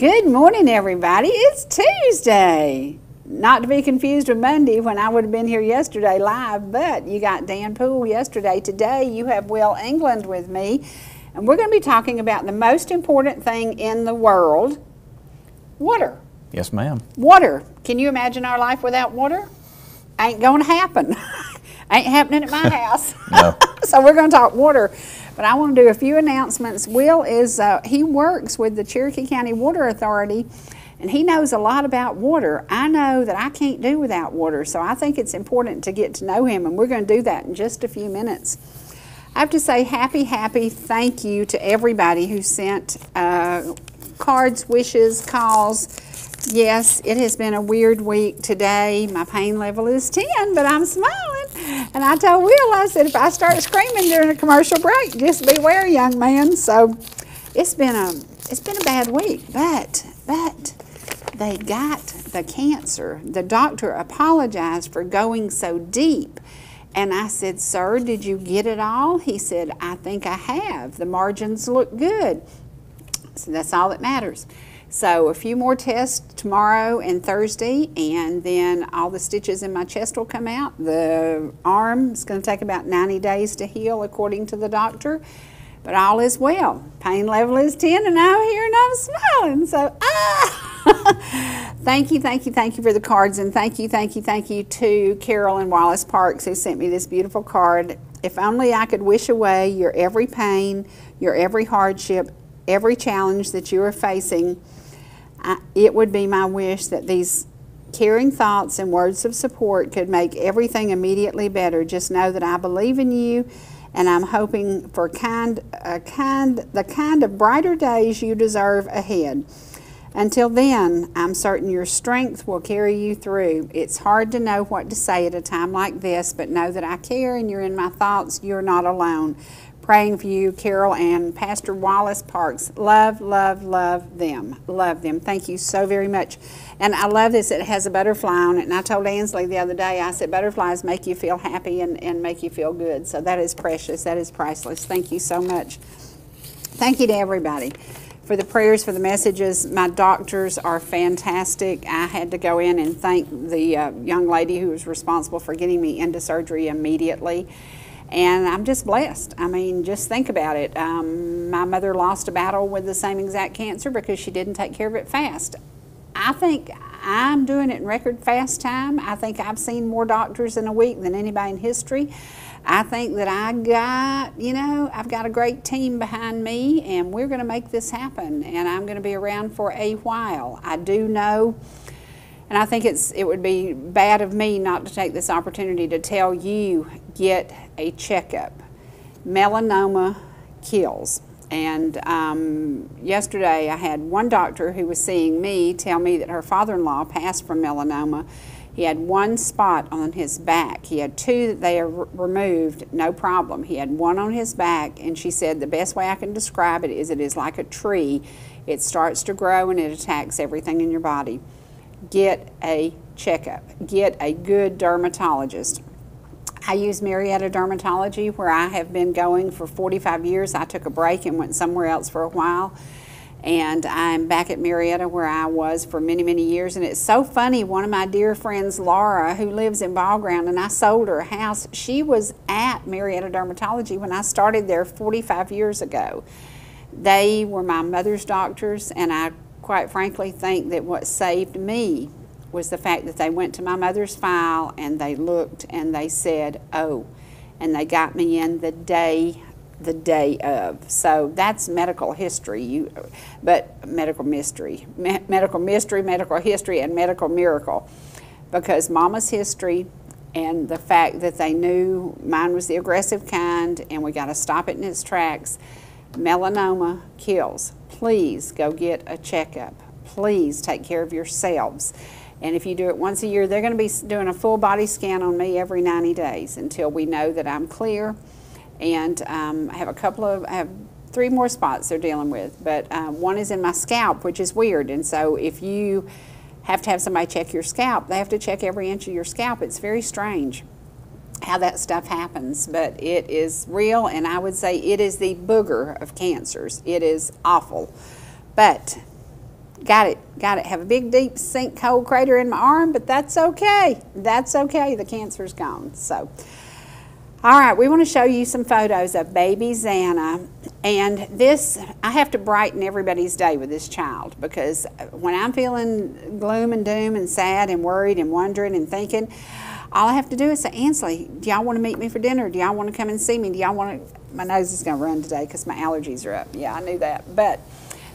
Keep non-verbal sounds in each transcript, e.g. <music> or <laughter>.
Good morning, everybody. It's Tuesday. Not to be confused with Monday when I would have been here yesterday live, but you got Dan Poole yesterday. Today you have Will England with me, and we're going to be talking about the most important thing in the world water. Yes, ma'am. Water. Can you imagine our life without water? Ain't going to happen. <laughs> Ain't happening at my <laughs> house. No. <laughs> so we're going to talk water. But I want to do a few announcements. Will is, uh, he works with the Cherokee County Water Authority and he knows a lot about water. I know that I can't do without water, so I think it's important to get to know him, and we're going to do that in just a few minutes. I have to say happy, happy thank you to everybody who sent uh, cards, wishes, calls. Yes, it has been a weird week today. My pain level is 10, but I'm smiling. And I told Will, I said, if I start screaming during a commercial break, just beware, young man. So it's been a it's been a bad week, but but they got the cancer. The doctor apologized for going so deep. And I said, Sir, did you get it all? He said, I think I have. The margins look good. So that's all that matters. So a few more tests tomorrow and Thursday, and then all the stitches in my chest will come out. The arm is going to take about 90 days to heal, according to the doctor. But all is well. Pain level is 10, and I'm here and I'm smiling. So, ah! <laughs> thank you, thank you, thank you for the cards, and thank you, thank you, thank you to Carol and Wallace Parks who sent me this beautiful card. If only I could wish away your every pain, your every hardship, every challenge that you are facing, I, it would be my wish that these caring thoughts and words of support could make everything immediately better. Just know that I believe in you and I'm hoping for kind, kind, the kind of brighter days you deserve ahead. Until then, I'm certain your strength will carry you through. It's hard to know what to say at a time like this, but know that I care and you're in my thoughts. You're not alone. Praying for you, Carol and Pastor Wallace Parks. Love, love, love them. Love them. Thank you so very much. And I love this. It has a butterfly on it. And I told Ansley the other day, I said, butterflies make you feel happy and, and make you feel good. So that is precious. That is priceless. Thank you so much. Thank you to everybody for the prayers, for the messages. My doctors are fantastic. I had to go in and thank the uh, young lady who was responsible for getting me into surgery immediately. And I'm just blessed. I mean, just think about it. Um, my mother lost a battle with the same exact cancer because she didn't take care of it fast. I think I'm doing it in record fast time. I think I've seen more doctors in a week than anybody in history. I think that I got, you know, I've got a great team behind me and we're going to make this happen and I'm going to be around for a while. I do know and I think it's it would be bad of me not to take this opportunity to tell you get a checkup. Melanoma kills. And um, yesterday I had one doctor who was seeing me tell me that her father-in-law passed from melanoma he had one spot on his back. He had two that they removed, no problem. He had one on his back, and she said the best way I can describe it is it is like a tree. It starts to grow and it attacks everything in your body. Get a checkup. Get a good dermatologist. I use Marietta Dermatology where I have been going for 45 years. I took a break and went somewhere else for a while and I'm back at Marietta where I was for many, many years. And it's so funny. One of my dear friends, Laura, who lives in Ball Ground, and I sold her a house, she was at Marietta Dermatology when I started there 45 years ago. They were my mother's doctors, and I quite frankly think that what saved me was the fact that they went to my mother's file and they looked and they said, oh, and they got me in the day the day of. So that's medical history. You, but medical mystery, Me medical mystery, medical history, and medical miracle, because Mama's history and the fact that they knew mine was the aggressive kind, and we got to stop it in its tracks. Melanoma kills. Please go get a checkup. Please take care of yourselves. And if you do it once a year, they're going to be doing a full body scan on me every 90 days until we know that I'm clear and um, I have a couple of, I have three more spots they're dealing with, but um, one is in my scalp, which is weird. And so if you have to have somebody check your scalp, they have to check every inch of your scalp. It's very strange how that stuff happens, but it is real, and I would say it is the booger of cancers. It is awful. But got it, got it. Have a big, deep sinkhole crater in my arm, but that's okay. That's okay. The cancer's gone. So, all right, we want to show you some photos of baby Xana. And this, I have to brighten everybody's day with this child because uh, when I'm feeling gloom and doom and sad and worried and wondering and thinking, all I have to do is say, Ansley, do y'all want to meet me for dinner? Do y'all want to come and see me? Do y'all want to? My nose is going to run today because my allergies are up. Yeah, I knew that. But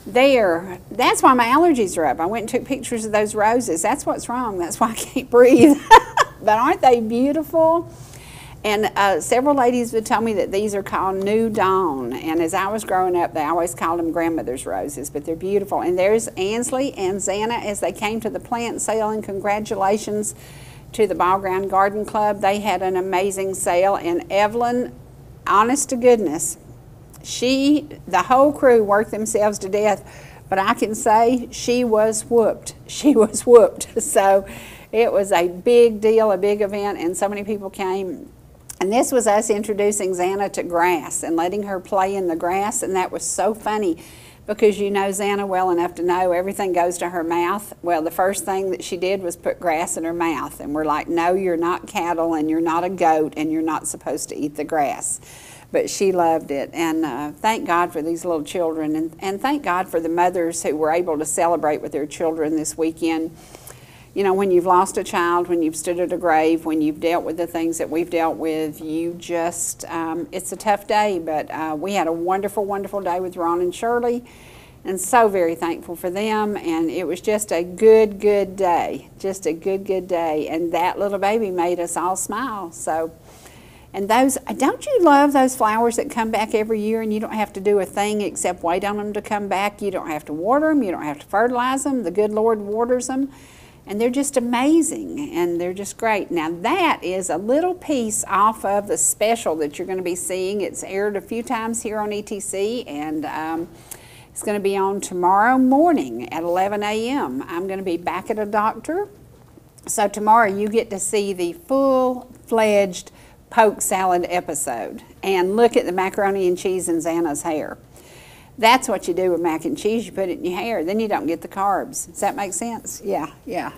there, that's why my allergies are up. I went and took pictures of those roses. That's what's wrong. That's why I can't breathe. <laughs> but aren't they beautiful? And uh, several ladies would tell me that these are called New Dawn. And as I was growing up, they always called them grandmother's roses, but they're beautiful. And there's Ansley and Xana as they came to the plant sale, and congratulations to the Ball Ground Garden Club. They had an amazing sale. And Evelyn, honest to goodness, she, the whole crew worked themselves to death, but I can say she was whooped. <laughs> She was whooped. So it was a big deal, a big event, and so many people came and this was us introducing Xana to grass and letting her play in the grass, and that was so funny because you know Xana well enough to know everything goes to her mouth. Well, the first thing that she did was put grass in her mouth, and we're like, no, you're not cattle, and you're not a goat, and you're not supposed to eat the grass. But she loved it, and uh, thank God for these little children, and, and thank God for the mothers who were able to celebrate with their children this weekend you know, when you've lost a child, when you've stood at a grave, when you've dealt with the things that we've dealt with, you just, um, it's a tough day. But uh, we had a wonderful, wonderful day with Ron and Shirley, and so very thankful for them. And it was just a good, good day, just a good, good day. And that little baby made us all smile. So, and those, don't you love those flowers that come back every year and you don't have to do a thing except wait on them to come back? You don't have to water them, you don't have to fertilize them. The good Lord waters them and they're just amazing and they're just great. Now that is a little piece off of the special that you're going to be seeing. It's aired a few times here on ETC and um, it's going to be on tomorrow morning at 11 a.m. I'm going to be back at a doctor. So tomorrow you get to see the full-fledged poke salad episode and look at the macaroni and cheese in Xana's hair. That's what you do with mac and cheese. You put it in your hair, then you don't get the carbs. Does that make sense? Yeah, yeah.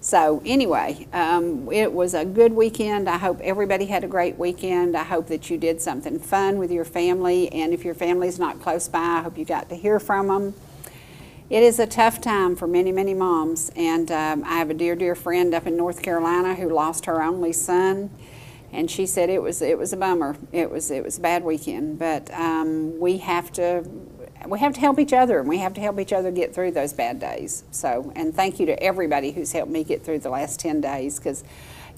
So anyway, um, it was a good weekend. I hope everybody had a great weekend. I hope that you did something fun with your family. And if your family's not close by, I hope you got to hear from them. It is a tough time for many, many moms. And um, I have a dear, dear friend up in North Carolina who lost her only son and she said it was it was a bummer. It was it was a bad weekend, but um, we have to we have to help each other and we have to help each other get through those bad days. So, and thank you to everybody who's helped me get through the last 10 days because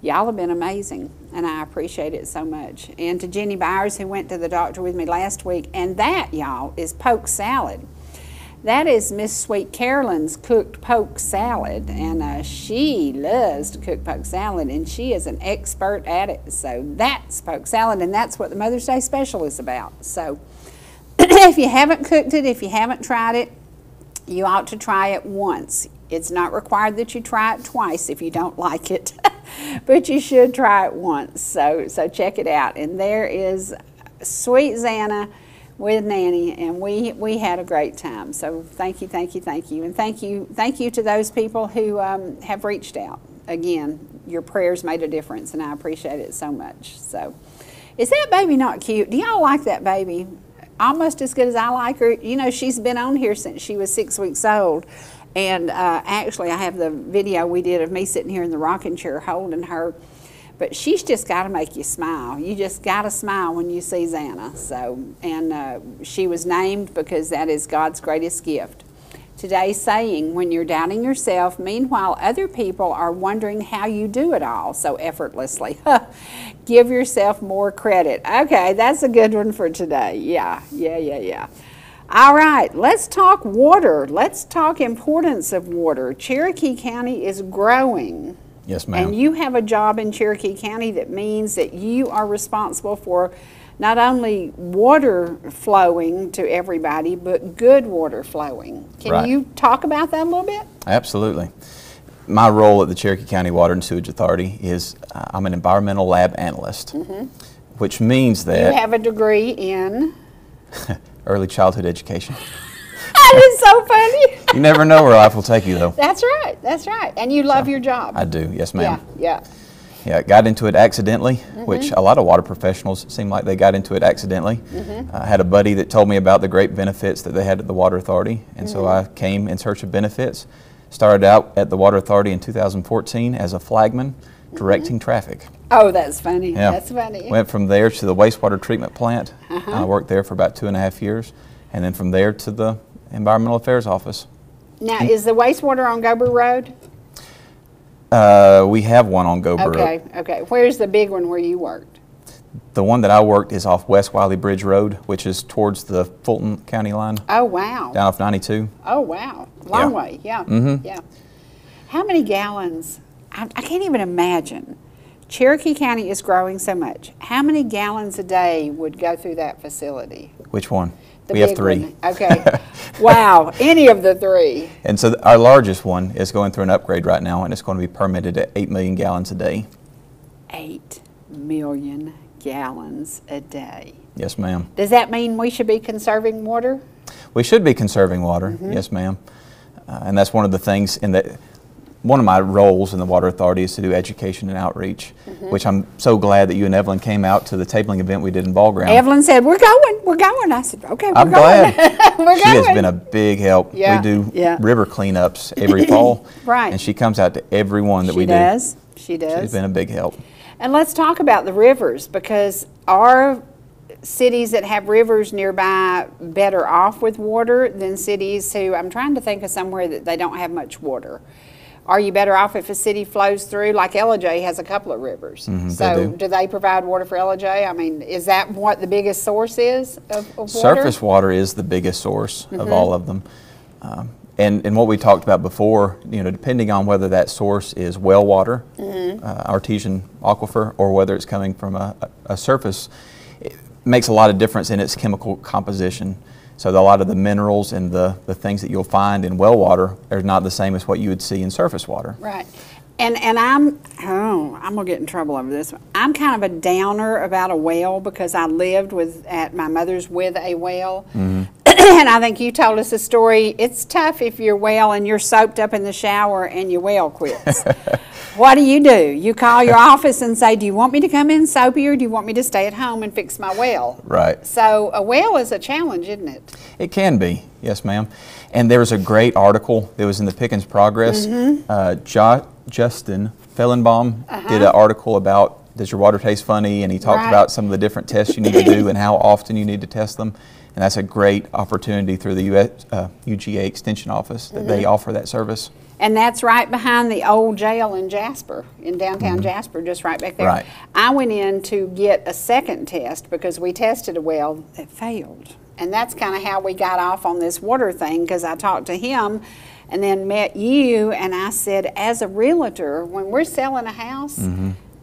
y'all have been amazing and I appreciate it so much. And to Jenny Byers who went to the doctor with me last week, and that, y'all, is poke salad. That is Miss Sweet Carolyn's cooked poke salad, and uh, she loves to cook poke salad, and she is an expert at it. So that's poke salad, and that's what the Mother's Day special is about. So <clears throat> if you haven't cooked it, if you haven't tried it, you ought to try it once. It's not required that you try it twice if you don't like it, <laughs> but you should try it once. So, so check it out. And there is Sweet Xana with Nanny, and we we had a great time. So thank you, thank you, thank you, and thank you, thank you to those people who um, have reached out. Again, your prayers made a difference, and I appreciate it so much. So, is that baby not cute? Do y'all like that baby? almost as good as I like her. You know, she's been on here since she was six weeks old. And uh, actually, I have the video we did of me sitting here in the rocking chair holding her. But she's just got to make you smile. You just got to smile when you see Xana. So, and uh, she was named because that is God's greatest gift. Today's saying, when you're doubting yourself, meanwhile other people are wondering how you do it all so effortlessly. <laughs> Give yourself more credit. Okay, that's a good one for today. Yeah, yeah, yeah, yeah. All right, let's talk water. Let's talk importance of water. Cherokee County is growing. Yes, ma'am. And you have a job in Cherokee County that means that you are responsible for not only water flowing to everybody, but good water flowing. Can right. you talk about that a little bit? Absolutely. My role at the Cherokee County Water and Sewage Authority is uh, I'm an environmental lab analyst, mm-hmm. which means that you have a degree in <laughs> early childhood education. <laughs> <laughs> that is so funny. You never know where life will take you, though. That's right. That's right. And you love your job. I do, yes, ma'am. Yeah. Yeah, got into it accidentally, Mm-hmm. which a lot of water professionals seem like they got into it accidentally. Mm-hmm. I had a buddy that told me about the great benefits that they had at the Water Authority, and so I Mm-hmm. came in search of benefits. Started out at the Water Authority in 2014 as a flagman, directing traffic. Oh, that's funny. Yeah. Mm-hmm. That's funny. Went from there to the wastewater treatment plant. Uh-huh. I worked there for about two and a half years, and then from there to the Environmental Affairs Office. now, is the wastewater on Gober Road? Uh, we have one on Go Brook. Okay. Okay. Where's the big one where you worked? The one that I worked is off West Wiley Bridge Road, which is towards the Fulton County line, Oh, wow. down off 92. Oh, wow. Long Yeah. way. Yeah. Mm-hmm. Yeah. How many gallons? I, I can't even imagine. Cherokee County is growing so much. How many gallons a day would go through that facility? Which one? The we have three. one. <laughs> Okay. wow. Any of the three. And so our largest one is going through an upgrade right now, and it's going to be permitted at 8 million gallons a day. Eight million gallons a day. Yes, ma'am. Does that mean we should be conserving water? We should be conserving water. Mm-hmm. Yes, ma'am. Uh, and that's one of the things in that. One of my roles in the Water Authority is to do education and outreach, Mm-hmm. which I'm so glad that you and Evelyn came out to the tabling event we did in Ball Ground. Evelyn said, "We're going. We're going." I said, "Okay, we're I'm going. glad. <laughs> we're she going." has been a big help. Yeah, We do yeah. river cleanups <laughs> every fall. Right. And she comes out to every one that she we do. does. She does. She's been a big help. And let's talk about the rivers because our cities that have rivers nearby better off with water than cities who I'm trying to think of somewhere that they don't have much water. Are you better off if a city flows through? Like Ellijay has a couple of rivers. Mm-hmm, they so do. do they provide water for Ellijay? I mean, is that what the biggest source is of, of water? Surface water is the biggest source of Mm-hmm. all of them. Um, and, and what we talked about before, you know, depending on whether that source is well water, Mm-hmm. uh, artesian aquifer, or whether it's coming from a, a, a surface, it makes a lot of difference in its chemical composition. So the, a lot of the minerals and the, the things that you'll find in well water are not the same as what you would see in surface water. Right. And and I'm oh I'm gonna get in trouble over this. one. I'm kind of a downer about a well because I lived with at my mother's with a well, Mm-hmm. And I think you told us a story. It's tough if you're well and you're soaped up in the shower and your well quits. <laughs> what do you do? You call your office and say, "Do you want me to come in soapy or do you want me to stay at home and fix my well?" Right. So a well is a challenge, isn't it? It can be, yes, ma'am. And there was a great article that was in the Pickens Progress. Mm-hmm. Uh, jo- Justin Fellenbaum Uh-huh. did an article about does your water taste funny, and he talked Right. about some of the different tests you need to do and how often you need to test them. And that's a great opportunity through the US, uh, UGA Extension Office that they Mm-hmm. offer that service. And that's right behind the old jail in Jasper, in downtown Jasper, just right back there. Right. I went in to get a second test because we tested a well that failed. And that's kind of how we got off on this water thing because I talked to him and then met you. And I said, as a realtor, when we're selling a house,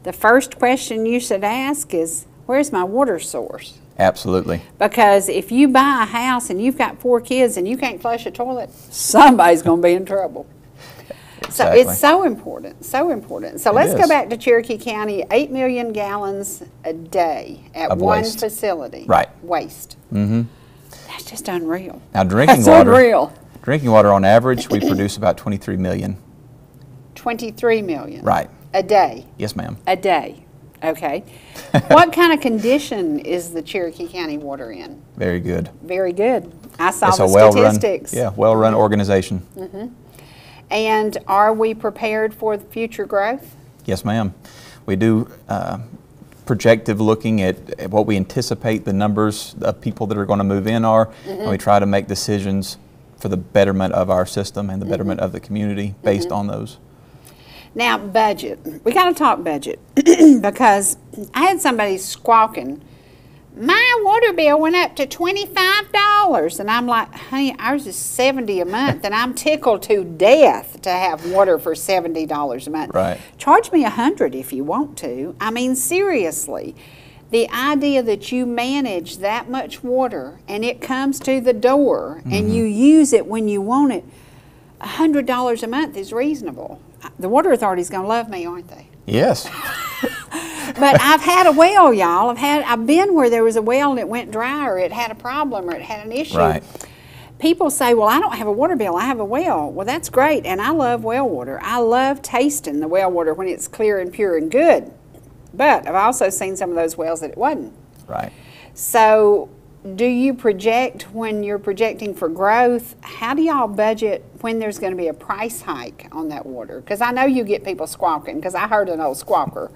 the first question you should ask is, Where's my water source? Absolutely. Because if you buy a house and you've got four kids and you can't flush a toilet, somebody's going to be in trouble. Exactly. So it's so important, so important. So It let's go back to Cherokee County, 8 million gallons a day at Of one waste. facility. Right. Waste. Mm-hmm. That's just unreal. Now, drinking <laughs> That's water. unreal. Drinking water on average, we produce about 23 million. 23 million. Right. A day. Yes, ma'am. A day. Okay. <laughs> what kind of condition is the Cherokee County water in? Very good. Very good. I saw It's the statistics. yeah, well-run mm-hmm. organization. Mm-hmm. And are we prepared for the future growth? Yes, ma'am. We do uh, projective looking at, at what we anticipate the numbers of people that are going to move in are, and we mm-hmm. try to make decisions for the betterment of our system and the betterment of the community based on those. Now, budget. We got to talk budget <clears throat> because I had somebody squawking, my water bill went up to $25. And I'm like, honey, ours is 70 a month, and I'm tickled to death to have water for $70 a month. Right. Charge me a 100 if you want to. I mean, seriously. The idea that you manage that much water and it comes to the door and mm-hmm. you use it when you want it, hundred dollars a month is reasonable. The water authority's gonna love me, aren't they? Yes. <laughs> But I've had a well, y'all. I've had I've been where there was a well and it went dry or it had a problem or it had an issue. Right. people say, well, I don't have a water bill, I have a well. Well, that's great, and I love well water. I love tasting the well water when it's clear and pure and good. But I've also seen some of those wells that it wasn't. Right. So, do you project when you're projecting for growth? How do y'all budget when there's going to be a price hike on that water? Because I know you get people squawking. Because I heard an old squawker,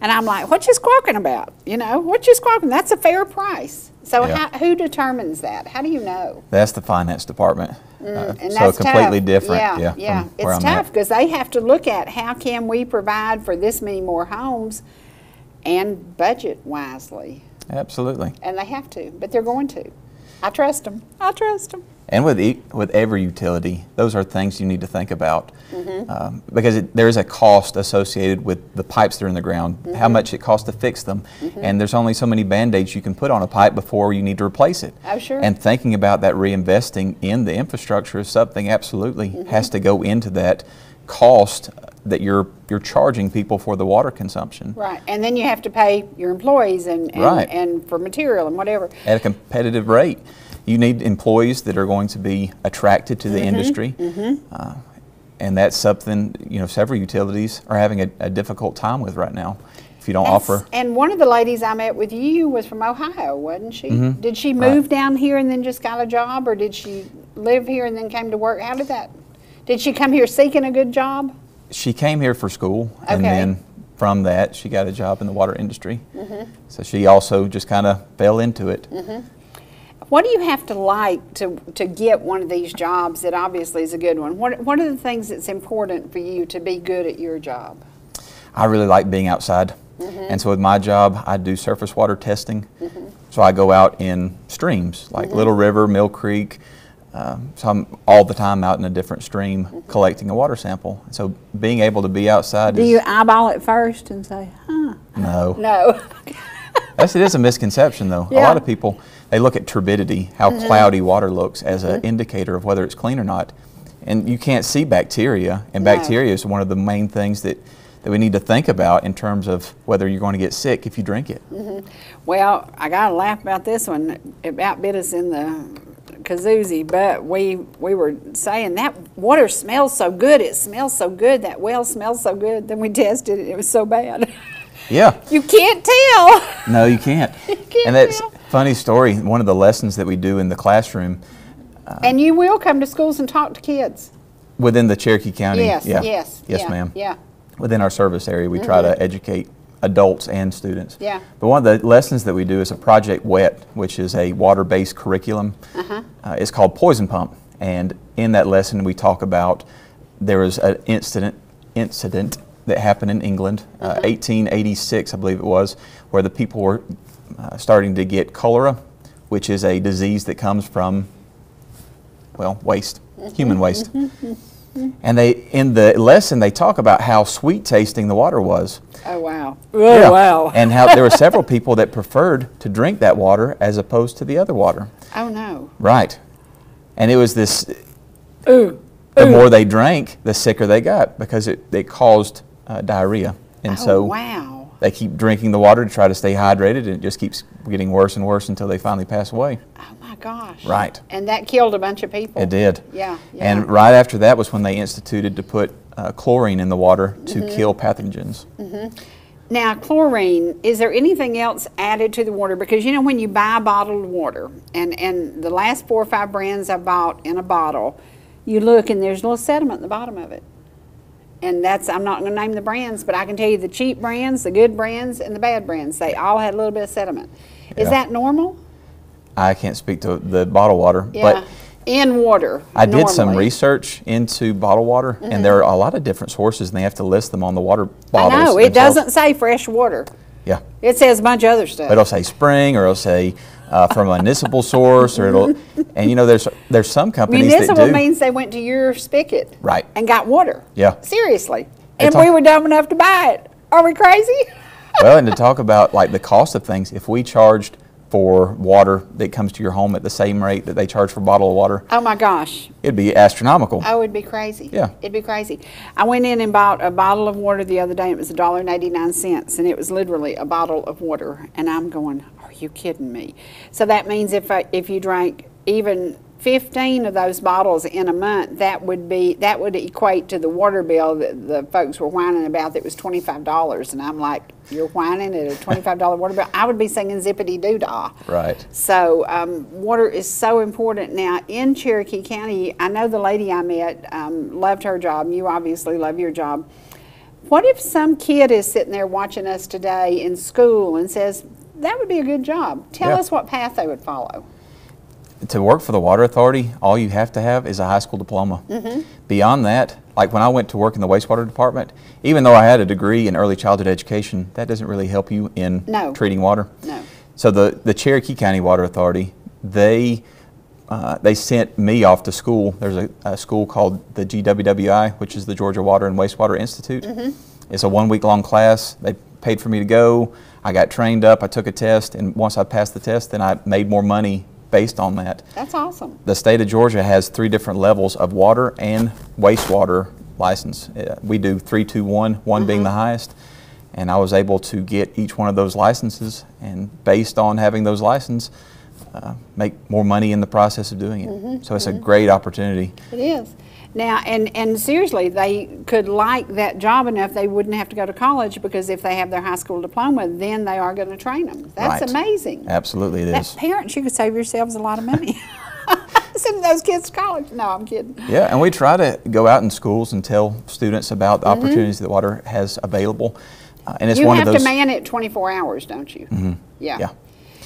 and I'm like, "What you squawking about? You know, what you squawking? That's a fair price." So, Yeah. how, who determines that? How do you know? That's the finance department. Uh, Mm, And so that's completely tough. different. Yeah, Yeah. yeah. It's I'm tough because they have to look at how can we provide for this many more homes, and budget wisely. Absolutely. And they have to, but they're going to. I trust them. I trust them. And with e- with every utility, those are things you need to think about Mm-hmm. um, because it, there is a cost associated with the pipes that are in the ground, Mm-hmm. how much it costs to fix them, and there's only so many band-aids you can put on a pipe before you need to replace it. Oh, sure. And thinking about that reinvesting in the infrastructure is something absolutely Mm-hmm. has to go into that cost that you're you're charging people for the water consumption Right. And then you have to pay your employees and, and, Right. and for material and whatever. at a competitive rate. You need employees that are going to be attracted to the Mm-hmm. industry. Uh, and that's something, you know, several utilities are having a, a difficult time with right now. If you don't That's- offer, And one of the ladies I met with you was from Ohio, wasn't she? Mm-hmm. Did she move down here and then just got a job, or did she live here and then came to work? How did that? Did she come here seeking a good job? she came here for school, and then from that, she got a job in the water industry. Mm-hmm. So she also just kind of fell into it. What do you have to like to, to get one of these jobs that obviously is a good one? What, what are the things that's important for you to be good at your job? I really like being outside. Mm-hmm. And so with my job, I do surface water testing. So I go out in streams like Mm-hmm. Little River, Mill Creek. Um, so I'm all the time out in a different stream collecting a water sample. So being able to be outside Do you eyeball it first and say, huh? no. No. That's, it is a misconception though. A lot of people they look at turbidity, how mm-hmm. cloudy water looks as an mm-hmm. indicator of whether it's clean or not. And you can't see bacteria, and No. bacteria is one of the main things that, that we need to think about in terms of whether you're going to get sick if you drink it. Mm-hmm. Well, I gotta laugh about this one. It about bit us in the kazoozie, but we we were saying that water smells so good. It smells so good. That well smells so good. Then we tested it. It was so bad. Yeah. <laughs> you can't tell. No, you can't. <laughs> can't and that's tell. Funny story. One of the lessons that we do in the classroom and you will come to schools and talk to kids. within the Cherokee County. Yes, yeah, yes, yes, yeah, ma'am. yeah. Within our service area, we try to educate adults and students. Yeah. But one of the lessons that we do is a Project WET, which is a water-based curriculum. Uh-huh. Uh, it's called Poison Pump, and in that lesson we talk about there was an incident incident that happened in England, uh, 1886, I believe it was, where the people were uh, starting to get cholera, which is a disease that comes from well, waste, human waste. And they in the lesson they talk about how sweet tasting the water was. Oh wow. Oh Yeah. wow. <laughs> And how there were several <laughs> people that preferred to drink that water as opposed to the other water. oh no. Right. And it was this Ooh. the Ooh. more they drank, the sicker they got because it, it caused uh, diarrhea. And oh so wow. They keep drinking the water to try to stay hydrated and it just keeps getting worse and worse until they finally pass away. Oh my gosh. Right. And that killed a bunch of people. It did. Yeah. yeah. And right after that was when they instituted to put uh, chlorine in the water to Mm-hmm. kill pathogens. Now, chlorine, is there anything else added to the water? Because you know, when you buy bottled water, and, and the last four or five brands I bought in a bottle, you look and there's a little sediment at the bottom of it. And that's, I'm not going to name the brands, but I can tell you the cheap brands, the good brands, and the bad brands, they all had a little bit of sediment. Is Yeah. that normal? I can't speak to the bottled water, Yeah. but in water. I did some research into bottled water, and mm-hmm. there are a lot of different sources, and they have to list them on the water I bottles. know, it themselves. doesn't say fresh water. Yeah, It says a bunch of other stuff. but it'll say spring, or it'll say uh, from a municipal source, or it'll, and you know, there's there's some companies Municipal that do. means they went to your spigot. Right. And got water. Yeah. Seriously. And we were dumb enough to buy it. Are we crazy? <laughs> well, and to talk about like the cost of things, if we charged for water that comes to your home at the same rate that they charge for a bottle of water, Oh my gosh. it'd be astronomical. Oh, it'd be crazy. Yeah. It'd be crazy. I went in and bought a bottle of water the other day. and It was $1.89, and it was literally a bottle of water. And I'm going, you kidding me? So that means if, I, if you drank even 15 of those bottles in a month, that would be, that would equate to the water bill that the folks were whining about that was $25. And I'm like, you're whining at a $25 water bill? I would be singing zippity doo dah. Right. So um, water is so important. Now, in Cherokee County, I know the lady I met um, loved her job, and you obviously love your job. What if some kid is sitting there watching us today in school and says, that would be a good job? Tell Yeah. us what path they would follow. to work for the water authority, all you have to have is a high school diploma. Mm-hmm. Beyond that, like when I went to work in the wastewater department, even though I had a degree in early childhood education, that doesn't really help you in No. treating water. No. So the, the Cherokee County Water Authority, they uh, they sent me off to school. There's a, a school called the GWWI, which is the Georgia Water and Wastewater Institute. Mm-hmm. It's a one week long class. They paid for me to go. I got trained up. I took a test, and once I passed the test, then I made more money based on that. That's awesome. The state of Georgia has three different levels of water and wastewater license. Uh, We do three, two, one, one being the highest. And I was able to get each one of those licenses, and based on having those licenses, uh, make more money in the process of doing it. So it's a great opportunity. It is. Now, and, and seriously, they could like that job enough they wouldn't have to go to college because if they have their high school diploma, then they are going to train them. That's Right. amazing. Absolutely, it That, is. parents, you could save yourselves a lot of money. <laughs> Sending those kids to college. No, I'm kidding. Yeah, and we try to go out in schools and tell students about the Mm-hmm. opportunities that water has available. Uh, and it's You one of those. You have to man it 24 hours, don't you? Mm-hmm. Yeah. Yeah.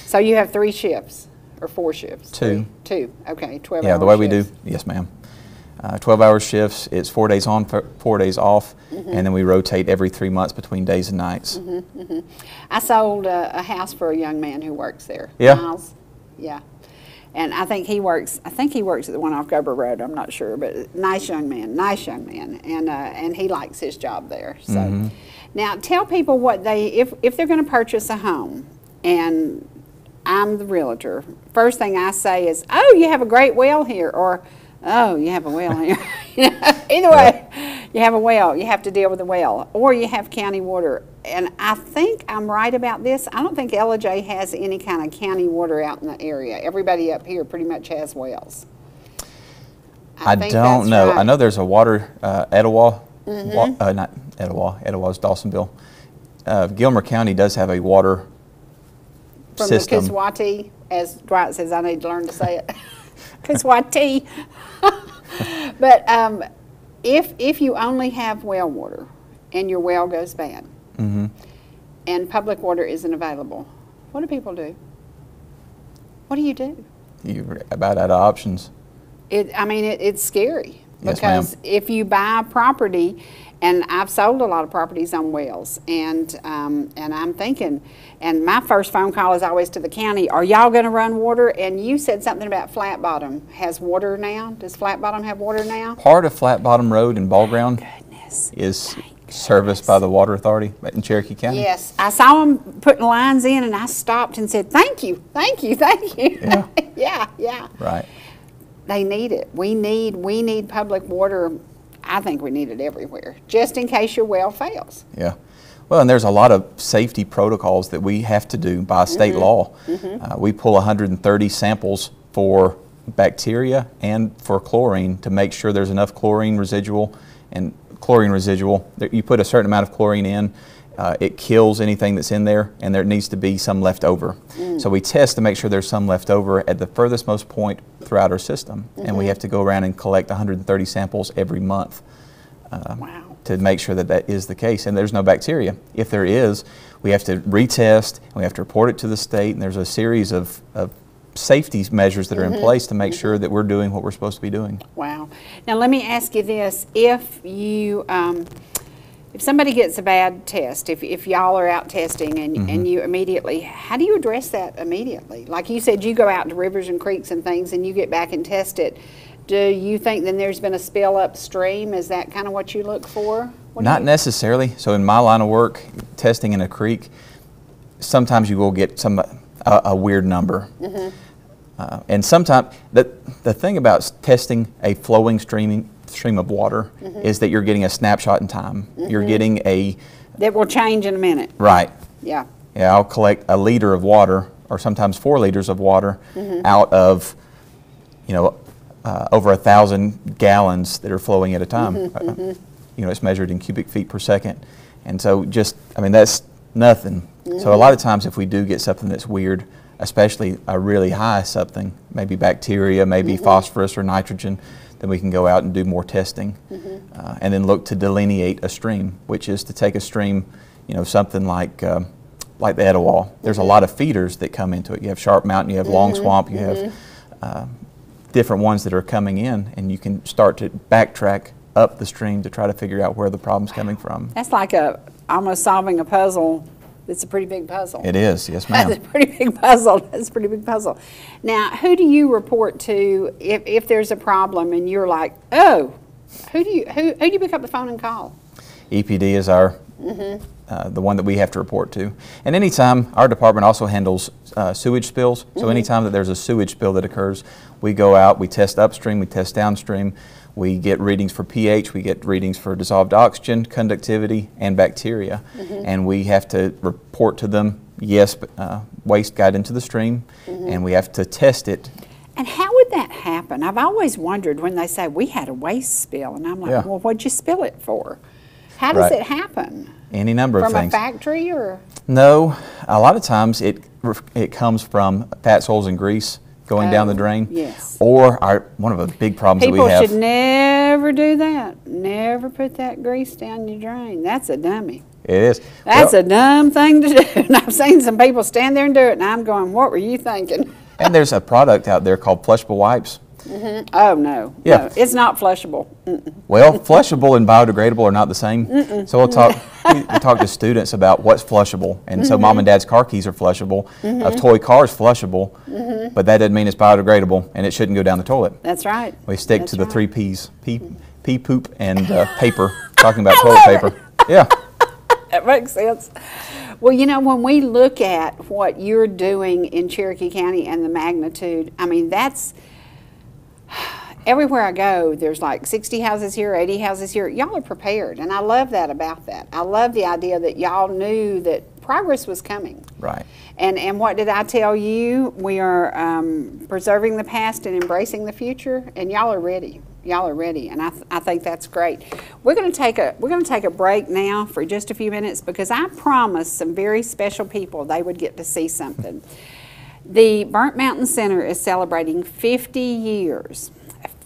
So you have three shifts or four shifts? Two. Three. Two. Okay. 12 Yeah, the way we do, yes, ma'am. Uh, 12 hour shifts, it's four days on, four days off, Mm-hmm. and then we rotate every three months between days and nights. I sold a, a house for a young man who works there. Yeah. Miles. Yeah. And I think he works. I think he works at the one off Gober Road. I'm not sure, but nice young man, nice young man, and uh, and he likes his job there. So, Mm-hmm. now tell people what they if if they're going to purchase a home, and I'm the realtor. First thing I say is, "Oh, you have a great well here," or "Oh, you have a well here." <laughs> Either way, you have a well. You have to deal with a well, or you have county water. And I think I'm right about this. I don't think Ellijay has any kind of county water out in the area. Everybody up here pretty much has wells. I, think don't know. I right. Mm-hmm. know there's a water, uh, Etowah, wa- uh, not Etowah, Etowah's Dawsonville. Uh, Gilmer County does have a water From system. the Kiswati, as Dwight says, I need to learn to say it. <laughs> Kiswati. <laughs> but um, if if you only have well water and your well goes bad Mm-hmm. and public water isn't available, what do people do? What do you do? You're about out of options. It, I mean, it, it's scary Yes, because if you buy property, and I've sold a lot of properties on wells, and um, and I'm thinking, and my first phone call is always to the county. Are y'all going to run water? And you said something about Flat Bottom has water now. Does Flat Bottom have water now? Part of Flat Bottom Road and Ball Ground Goodness. is serviced by the Water Authority in Cherokee County. Yes, I saw them putting lines in, and I stopped and said, "Thank you, thank you, thank you." Yeah. <laughs> yeah, yeah. Right. They need it. We need we need public water. I think we need it everywhere, just in case your well fails. Yeah. Well, and there's a lot of safety protocols that we have to do by state Mm-hmm. law. Uh, we pull 130 samples for bacteria and for chlorine to make sure there's enough chlorine residual and chlorine residual. You put a certain amount of chlorine in, uh, it kills anything that's in there, and there needs to be some left over. Mm. So we test to make sure there's some left over at the furthest most point throughout our system, and Mm-hmm. we have to go around and collect 130 samples every month Wow. to make sure that that is the case and there's no bacteria. If there is, we have to retest and we have to report it to the state and there's a series of, of safety measures that are in place to make sure that we're doing what we're supposed to be doing. Wow. Now let me ask you this: If you, um, if somebody gets a bad test, if, if y'all are out testing and, Mm-hmm. and you immediately, how do you address that immediately? Like you said, you go out to rivers and creeks and things, and you get back and test it. Do you think then there's been a spill upstream? Is that kind of what you look for? What Not you- necessarily. So in my line of work, testing in a creek, sometimes you will get some a, a weird number. Uh, and sometimes the the thing about testing a flowing streaming stream of water mm-hmm. is that you're getting a snapshot in time. You're mm-hmm. getting a That will change in a minute. right. Yeah. Yeah, I'll collect a liter of water, or sometimes four liters of water, mm-hmm. out of, you know, uh, over a thousand gallons that are flowing at a time. Uh, You know, it's measured in cubic feet per second. And so just, I mean, that's nothing. So a lot of times if we do get something that's weird, especially a really high something, maybe bacteria, maybe phosphorus or nitrogen, then we can go out and do more testing. Uh, and then look to delineate a stream, which is to take a stream, you know, something like, um, like the Etowah. There's a lot of feeders that come into it. You have Sharp Mountain, you have Long Swamp, you have uh, different ones that are coming in, and you can start to backtrack up the stream to try to figure out where the problem's coming from. That's like a, almost solving a puzzle. It's a pretty big puzzle. It is, yes, <laughs> ma'am. That's a pretty big puzzle. <laughs> That's a pretty big puzzle. Now, who do you report to if, if there's a problem and you're like, oh, who do you who, who do you pick up the phone and call? EPD is our, uh, the one that we have to report to. And anytime, our department also handles uh, sewage spills. So anytime that there's a sewage spill that occurs, we go out, we test upstream, we test downstream. We get readings for pH, we get readings for dissolved oxygen, conductivity, and bacteria. And we have to report to them, yes, uh, waste got into the stream, and we have to test it And how would that happen? I've always wondered when they say we had a waste spill, and I'm like, Yeah. well, what'd you spill it for? How does Right. it happen? any number of things. From a factory or? No, a lot of times it it comes from fats, oils and grease going down the Oh, drain. yes. Or our one of the big problems People that we have. People should never do that. Never put that grease down your drain. That's a dummy. it is. That's Well, a dumb thing to do. <laughs> And I've seen some people stand there and do it, and I'm going, what were you thinking? and there's a product out there called flushable wipes. Oh, no. Yeah. No, it's not flushable. Mm. Well, flushable and biodegradable are not the same. So we'll talk we, we talk to students about what's flushable. And so Mm-hmm. mom and dad's car keys are flushable. A toy car is flushable, Mm-hmm. but that doesn't mean it's biodegradable and it shouldn't go down the toilet. That's right. We stick That's to the right. three P's: pee, pee, poop, and uh, <laughs> paper. Talking about toilet paper. <laughs> Yeah. That makes sense. Well, you know, when we look at what you're doing in Cherokee County and the magnitude, I mean, that's everywhere I go, there's like 60 houses here, 80 houses here. Y'all are prepared, and I love that about that. I love the idea that y'all knew that progress was coming. Right. And, and what did I tell you? We are um, preserving the past and embracing the future, and y'all are ready. Y'all are ready, and I, th- I think that's great. We're going to take a we're going to take a break now for just a few minutes because I promised some very special people they would get to see something. The Burnt Mountain Center is celebrating 50 years.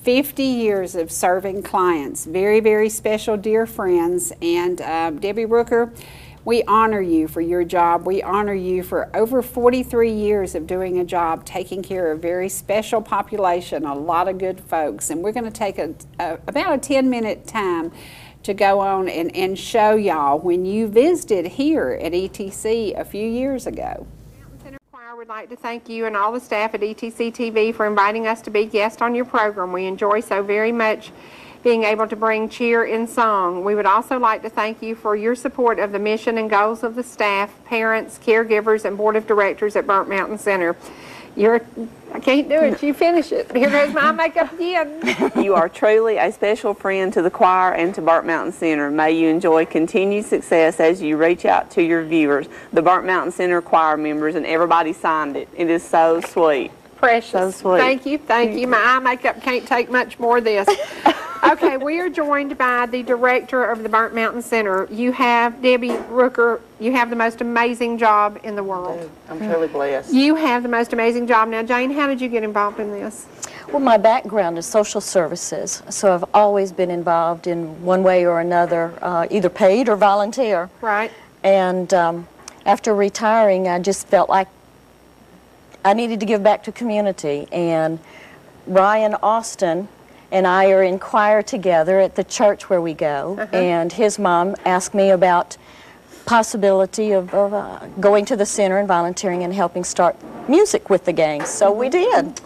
50 years of serving clients. Very, very special, dear friends. And uh, Debbie Rooker, we honor you for your job. We honor you for over 43 years of doing a job taking care of a very special population, a lot of good folks. And we're going to take a, a, about a 10 minute time to go on and, and show y'all when you visited here at ETC a few years ago. Would like to thank you and all the staff at ETC TV for inviting us to be guests on your program. We enjoy so very much being able to bring cheer in song. We would also like to thank you for your support of the mission and goals of the staff, parents, caregivers, and board of directors at Burnt Mountain Center. You're, I can't do it. You finish it. Here goes my makeup again. <laughs> You are truly a special friend to the choir and to Burnt Mountain Center. May you enjoy continued success as you reach out to your viewers, the Burnt Mountain Center choir members, and everybody signed it. It is so sweet. Precious. So sweet. Thank you, thank you. My eye makeup can't take much more of this. <laughs> Okay, we are joined by the director of the Burnt Mountain Center. You have, Debbie Rooker, you have the most amazing job in the world. I'm truly blessed. You have the most amazing job. Now, Jane, how did you get involved in this? Well, my background is social services, so I've always been involved in one way or another, uh, either paid or volunteer. Right? And um, after retiring, I just felt like I needed to give back to community. And Ryan Austin and I are in choir together at the church where we go. And his mom asked me about possibility of, of uh, going to the center and volunteering and helping start music with the gang. So we did.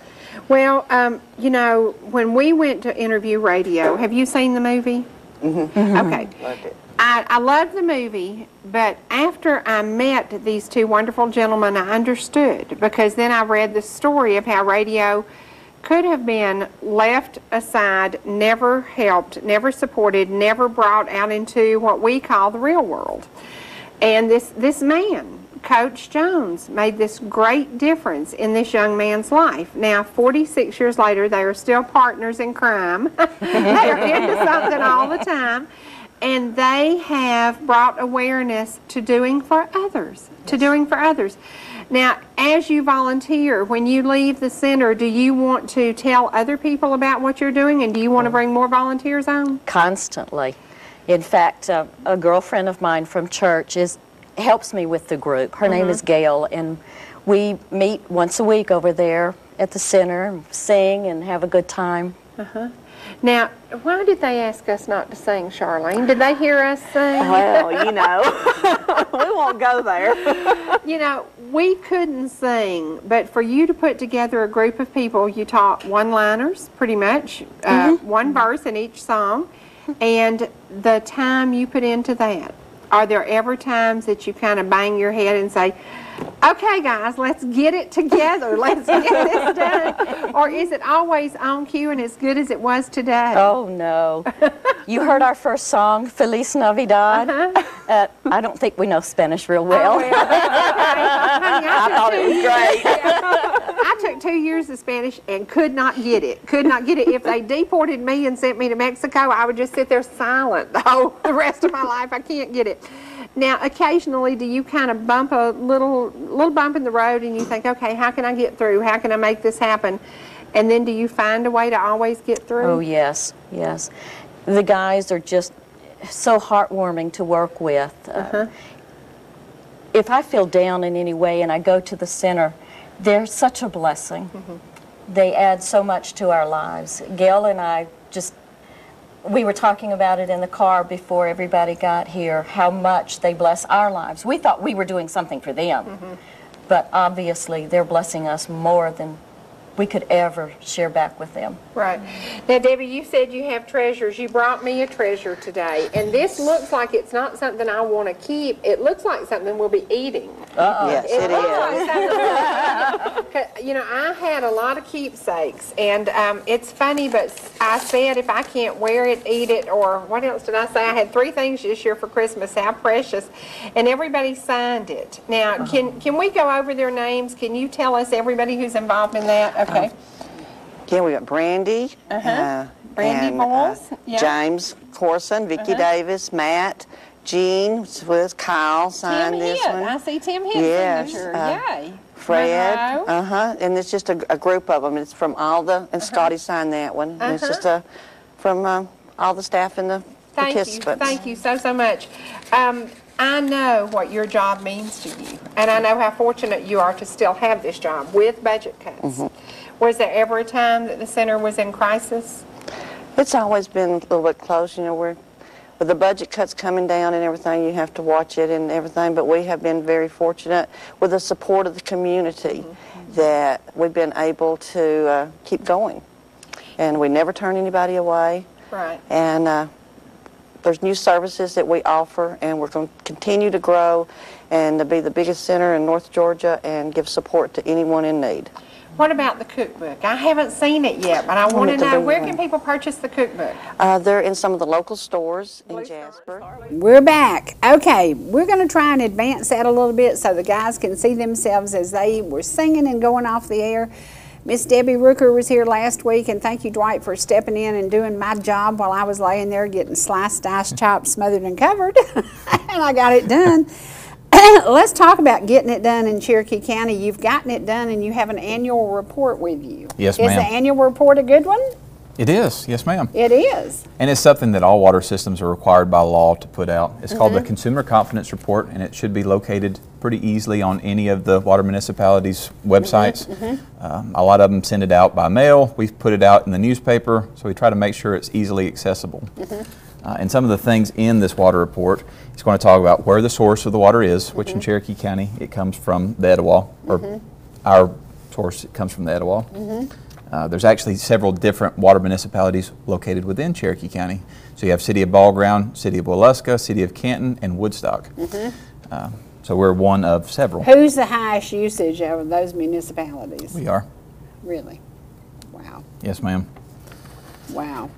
Well, um, you know, when we went to interview radio, have you seen the movie? Mm-hmm. Okay. Loved it. I, I loved the movie, but after I met these two wonderful gentlemen, I understood because then I read the story of how radio could have been left aside, never helped, never supported, never brought out into what we call the real world. And this, this man Coach Jones made this great difference in this young man's life. Now, 46 years later, they are still partners in crime. <laughs> they are into something all the time. And they have brought awareness to doing for others, to doing for others. Now, as you volunteer, when you leave the center, do you want to tell other people about what you're doing and do you want to bring more volunteers on? constantly. In fact, uh, a girlfriend of mine from church is helps me with the group. Her name is Gail, and we meet once a week over there at the center, and sing and have a good time. Now, why did they ask us not to sing, Charlene? Did they hear us sing? Well, you <laughs> know, <laughs> we won't go there. <laughs> You know, we couldn't sing, but for you to put together a group of people, you taught one-liners, pretty much, uh, one verse in each song, and the time you put into that. Are there ever times that you kind of bang your head and say, okay, guys, let's get it together, <laughs> let's get this done? Or is it always on cue and as good as it was today? Oh no! you heard our first song, Feliz Navidad. Uh, I don't think we know Spanish real well. Oh, well, honey, I <laughs> I thought it was great. <laughs> I took two years of Spanish and could not get it. Could not get it. If they deported me and sent me to Mexico, I would just sit there silent the whole the rest of my life. I can't get it. Now, occasionally, do you kind of bump a little little bump in the road and you think, okay, how can I get through? How can I make this happen? And then do you find a way to always get through? Oh yes, yes. The guys are just so heartwarming to work with. Uh, if I feel down in any way and I go to the center, they're such a blessing. They add so much to our lives. Gail and I just, we were talking about it in the car before everybody got here, how much they bless our lives. We thought we were doing something for them, mm-hmm. but obviously they're blessing us more than we could ever share back with them. Right. Now, Debbie, you said you have treasures. You brought me a treasure today, and this looks like it's not something I want to keep. It looks like something we'll be eating. Oh Yes, it looks is. like You know, I had a lot of keepsakes, and um, it's funny, but I said if I can't wear it, eat it, or what else did I say? I had three things this year for Christmas. How precious! And everybody signed it. Now, Uh-huh. can can we go over their names? Can you tell us everybody who's involved in that? Okay. Yeah, we got Brandy. uh Brandy and, Boyles, uh, yeah. James Corson, Vicky Davis, Matt, Jean with Kyle Tim signed this Hitt. one. I see Tim Hitt's Yes, signature. uh, Yay. Fred. Uh huh. And it's just a, a group of them. It's from all the, Uh-huh. and Scotty signed that one. And it's just a, from uh, all the staff and the Thank you, thank you so, so much. Um, I know what your job means to you, and I know how fortunate you are to still have this job with budget cuts. Mm-hmm. Was there ever a time that the center was in crisis? It's always been a little bit close, you know, we're, with the budget cuts coming down and everything, you have to watch it and everything, but we have been very fortunate with the support of the community that we've been able to uh, keep going. And we never turn anybody away. Right. And uh, there's new services that we offer, and we're going to continue to grow and to be the biggest center in North Georgia and give support to anyone in need. What about the cookbook? I haven't seen it yet, but I want to know, where can people purchase the cookbook? Uh, they're in some of the local stores in Jasper. We're back. Okay, we're going to try and advance that a little bit so the guys can see themselves as they were singing and going off the air. Miss Debbie Rooker was here last week, and thank you, Dwight, for stepping in and doing my job while I was laying there getting sliced, diced, chopped, smothered, and covered. <laughs> and I got it done. <coughs> Let's talk about getting it done in Cherokee County. You've gotten it done, and you have an annual report with you. Yes, Is the annual report a good one? It is, yes, ma'am. It is. And it's something that all water systems are required by law to put out. It's called the mm-hmm. Consumer Confidence Report, and it should be located pretty easily on any of the water municipalities' mm-hmm, websites. Mm-hmm. Um, a lot of them send it out by mail. We've put it out in the newspaper, so we try to make sure it's easily accessible. Uh, and some of the things in this water report, it's going to talk about where the source of the water is, which in Cherokee County it comes from the Etowah, or our source it comes from the Etowah. Uh, there's actually several different water municipalities located within Cherokee County. So you have City of Ball Ground, City of Waleska, City of Canton, and Woodstock. Uh, so we're one of several. Who's the highest usage of those municipalities? We are. Really? Wow. Yes, ma'am. Wow.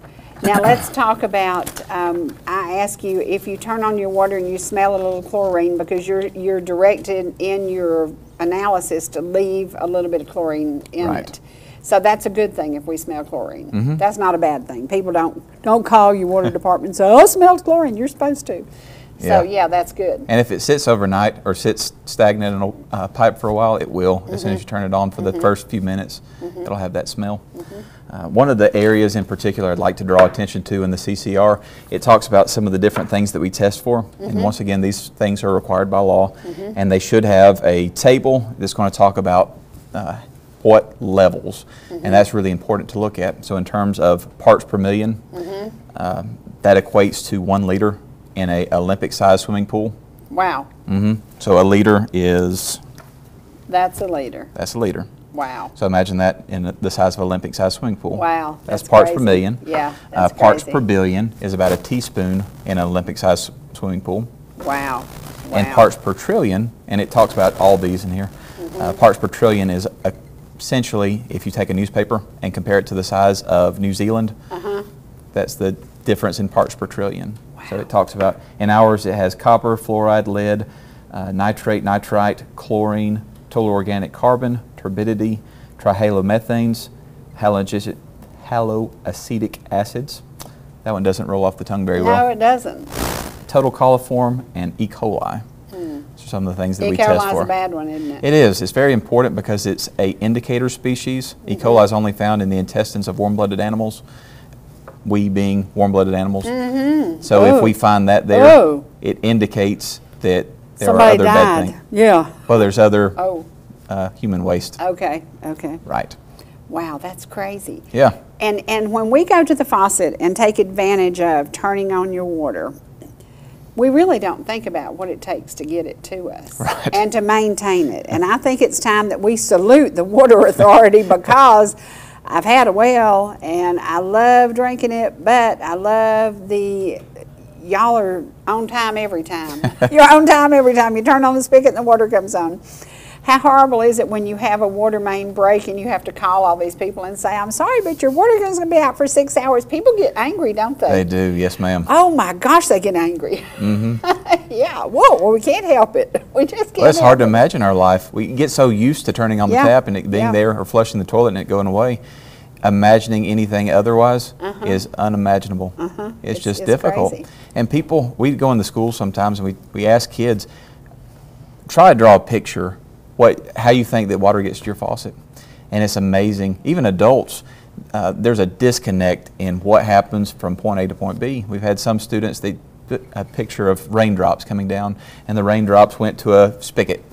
Now let's talk about, um, I ask you, if you turn on your water and you smell a little chlorine, because you're, you're directed in your analysis to leave a little bit of chlorine in Right. it. So that's a good thing if we smell chlorine. Mm-hmm. That's not a bad thing. People don't, don't call your water department and say, oh, it smells chlorine, you're supposed to. So, Yeah. that's good. And if it sits overnight or sits stagnant in a uh, pipe for a while, it will. As soon as you mm-hmm. turn it on for the mm-hmm. first few minutes, it'll have that smell. Uh, one of the areas in particular I'd like to draw attention to in the CCR, it talks about some of the different things that we test for. And once again, these things are required by law. And they should have a table that's going to talk about uh, what levels. And that's really important to look at. So in terms of parts per 1000000 um, that equates to one liter in a Olympic-sized swimming pool. Wow, Mhm. So a liter is, that's a liter. that's a liter. Wow. So imagine that in the size of an Olympic-sized swimming pool. Wow, That's, that's parts per million. Yeah, Uh, Parts crazy. per billion is about a teaspoon in an Olympic-sized swimming pool. Wow. wow. And parts per trillion, and it talks about all these in here, Mm-hmm. uh, parts per trillion is uh, essentially, if you take a newspaper and compare it to the size of New Zealand, Uh-huh. that's the difference in parts per trillion. So it talks about, in ours, it has copper, fluoride, lead, uh, nitrate, nitrite, chlorine, total organic carbon, turbidity, trihalomethanes, halogen- haloacetic acids. That one doesn't roll off the tongue very well No, it doesn't. total coliform and E. coli. Some of the things that E. we test for. a bad one, isn't it? It is. It's very important because it's a indicator species. E. Mm-hmm. coli is only found in the intestines of warm-blooded animals. We being warm-blooded animals. So if we Oh. find that there, Oh. it indicates that there Somebody are other bad things. Yeah. Well, there's other Oh, uh, human waste. okay, okay. Right. Wow, that's crazy. Yeah. And, and when we go to the faucet and take advantage of turning on your water, we really don't think about what it takes to get it to us <laughs> Right. and to maintain it. And I think it's time that we salute the water <laughs> authority because I've had a well and I love drinking it, but I love the y'all are on time every time. <laughs> You're on time every time. You turn on the spigot and the water comes on. How horrible is it when you have a water main break and you have to call all these people and say, I'm sorry, but your water is going to be out for six hours? People get angry, don't they? They do. Yes, ma'am. Oh my gosh, they get angry. Mm-hmm. <laughs> yeah, whoa, well, we can't help it. <laughs> We just can't Well, it's hard to imagine our life. We get so used to turning on the tap and it being yeah. there or flushing the toilet and it going away. Imagining anything otherwise is unimaginable. It's, Uh-huh. It's- just it's difficult. crazy. And people, we go into the school sometimes and we, we ask kids, try to draw a picture what how you think that water gets to your faucet. And it's amazing. Even adults, uh, there's a disconnect in what happens from point A to point B. We've had some students they put a picture of raindrops coming down, and the raindrops went to a spigot.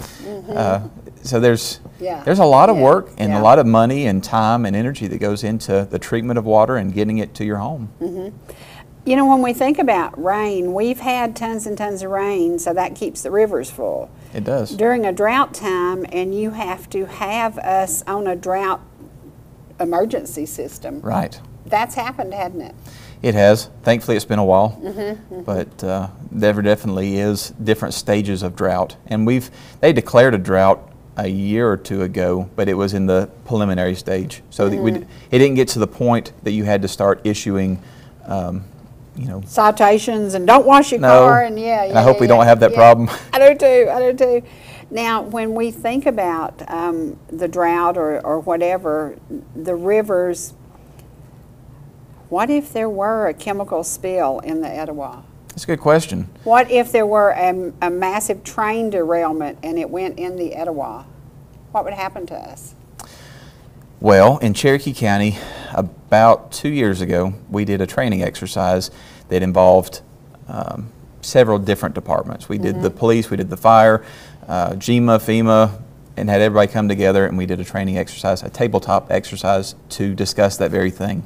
Uh, so there's. Yeah. there's a lot of Yeah. work and Yeah. a lot of money and time and energy that goes into the treatment of water and getting it to your home. You know, when we think about rain, we've had tons and tons of rain, so that keeps the rivers full. It does. During a drought time, and you have to have us on a drought emergency system. Right. That's happened, hasn't it? It has. Thankfully, it's been a while, Mm-hmm, but uh, there definitely is different stages of drought. And we've they declared a drought a year or two ago, but it was in the preliminary stage. So Mm-hmm. it didn't get to the point that you had to start issuing, um, you know. Citations and don't wash your No, car and yeah, and. I hope yeah, we don't yeah, have that yeah. problem. I do too. I do too. Now, when we think about um, the drought or, or whatever, the rivers. What if there were a chemical spill in the Etowah? That's a good question. What if there were a, a massive train derailment and it went in the Etowah? What would happen to us? Well, in Cherokee County, about two years ago, we did a training exercise that involved um, several different departments. We did the police, we did the fire, uh, GEMA, FEMA, and had everybody come together and we did a training exercise, a tabletop exercise to discuss that very thing.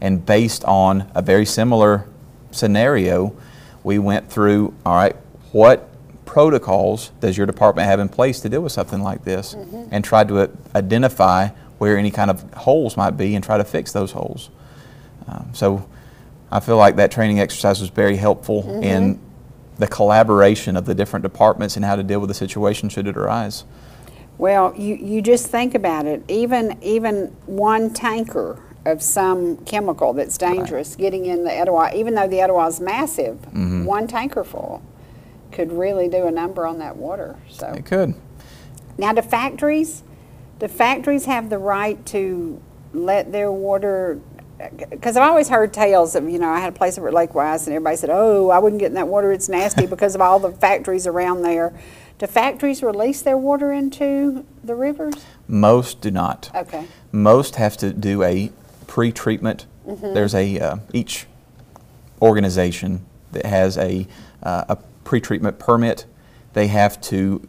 And based on a very similar scenario, we went through, all right, what protocols does your department have in place to deal with something like this? And tried to identify where any kind of holes might be and try to fix those holes. Um, so I feel like that training exercise was very helpful in the collaboration of the different departments and how to deal with the situation should it arise. Well, you, you just think about it. Even even one tanker of some chemical that's dangerous getting in the Etowah, even though the Etowah is massive, Mm-hmm. one tanker full could really do a number on that water, so. It could. Now, the factories, the factories have the right to let their water, because I've always heard tales of, you know, I had a place over at Lake Weiss and everybody said, oh, I wouldn't get in that water, it's nasty <laughs> because of all the factories around there. Do factories release their water into the rivers? Most do not. Okay, Most have to do a pre-treatment. There's a uh, each organization that has a uh, a pre-treatment permit. They have to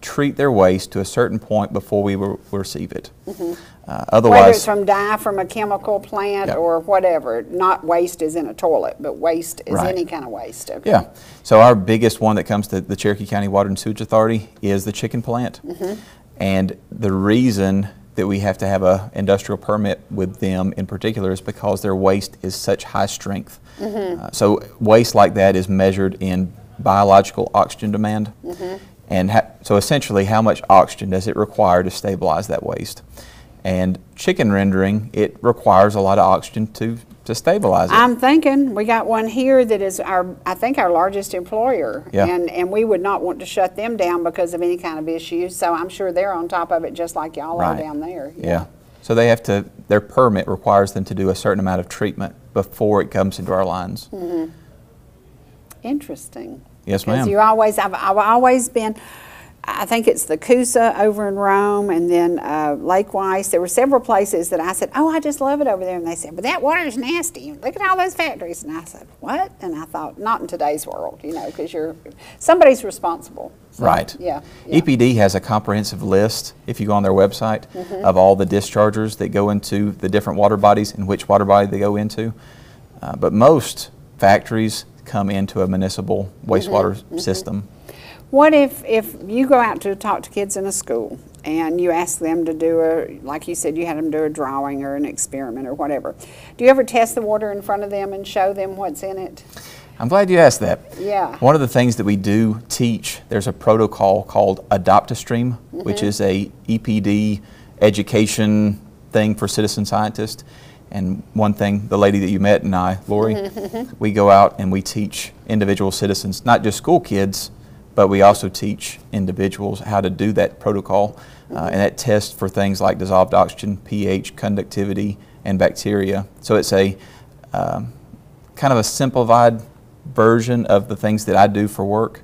treat their waste to a certain point before we will receive it. Uh, whether otherwise, it's from dye from a chemical plant Yeah. or whatever, not waste is in a toilet, but waste is Right. any kind of waste, okay? yeah. So our biggest one that comes to the Cherokee County Water and Sewage Authority is the chicken plant, and the reason that we have to have a industrial permit with them in particular is because their waste is such high strength. Uh, so waste like that is measured in biological oxygen demand, and ha- so essentially, how much oxygen does it require to stabilize that waste? And chicken rendering, it requires a lot of oxygen to to stabilize it. I'm thinking, we got one here that is our, I think our largest employer. Yeah. And, and we would not want to shut them down because of any kind of issues, so I'm sure they're on top of it just like y'all are down there. Yeah. So they have to, their permit requires them to do a certain amount of treatment before it comes into our lines. Mm-hmm. Interesting. Yes, ma'am. you always, I've, I've always been, I think it's the Coosa over in Rome and then uh, Lake Weiss. There were several places that I said, oh, I just love it over there. And they said, but that water is nasty. Look at all those factories. And I said, what? And I thought, not in today's world, you know, because you're, somebody's responsible. So, Right. Yeah. yeah. EPD has a comprehensive list, if you go on their website, Mm-hmm. of all the dischargers that go into the different water bodies and which water body they go into. Uh, but most factories come into a municipal wastewater Mm-hmm. system. What if, if you go out to talk to kids in a school and you ask them to do a, like you said, you had them do a drawing or an experiment or whatever. Do you ever test the water in front of them and show them what's in it? I'm glad you asked that. Yeah. One of the things that we do teach, there's a protocol called Adopt a Stream, Mm-hmm. which is a EPD education thing for citizen scientists. And one thing, the lady that you met and I, Lori, <laughs> we go out and we teach individual citizens, not just school kids, but we also teach individuals how to do that protocol. Uh, and that test for things like dissolved oxygen, pH, conductivity, and bacteria. So it's a um, kind of a simplified version of the things that I do for work.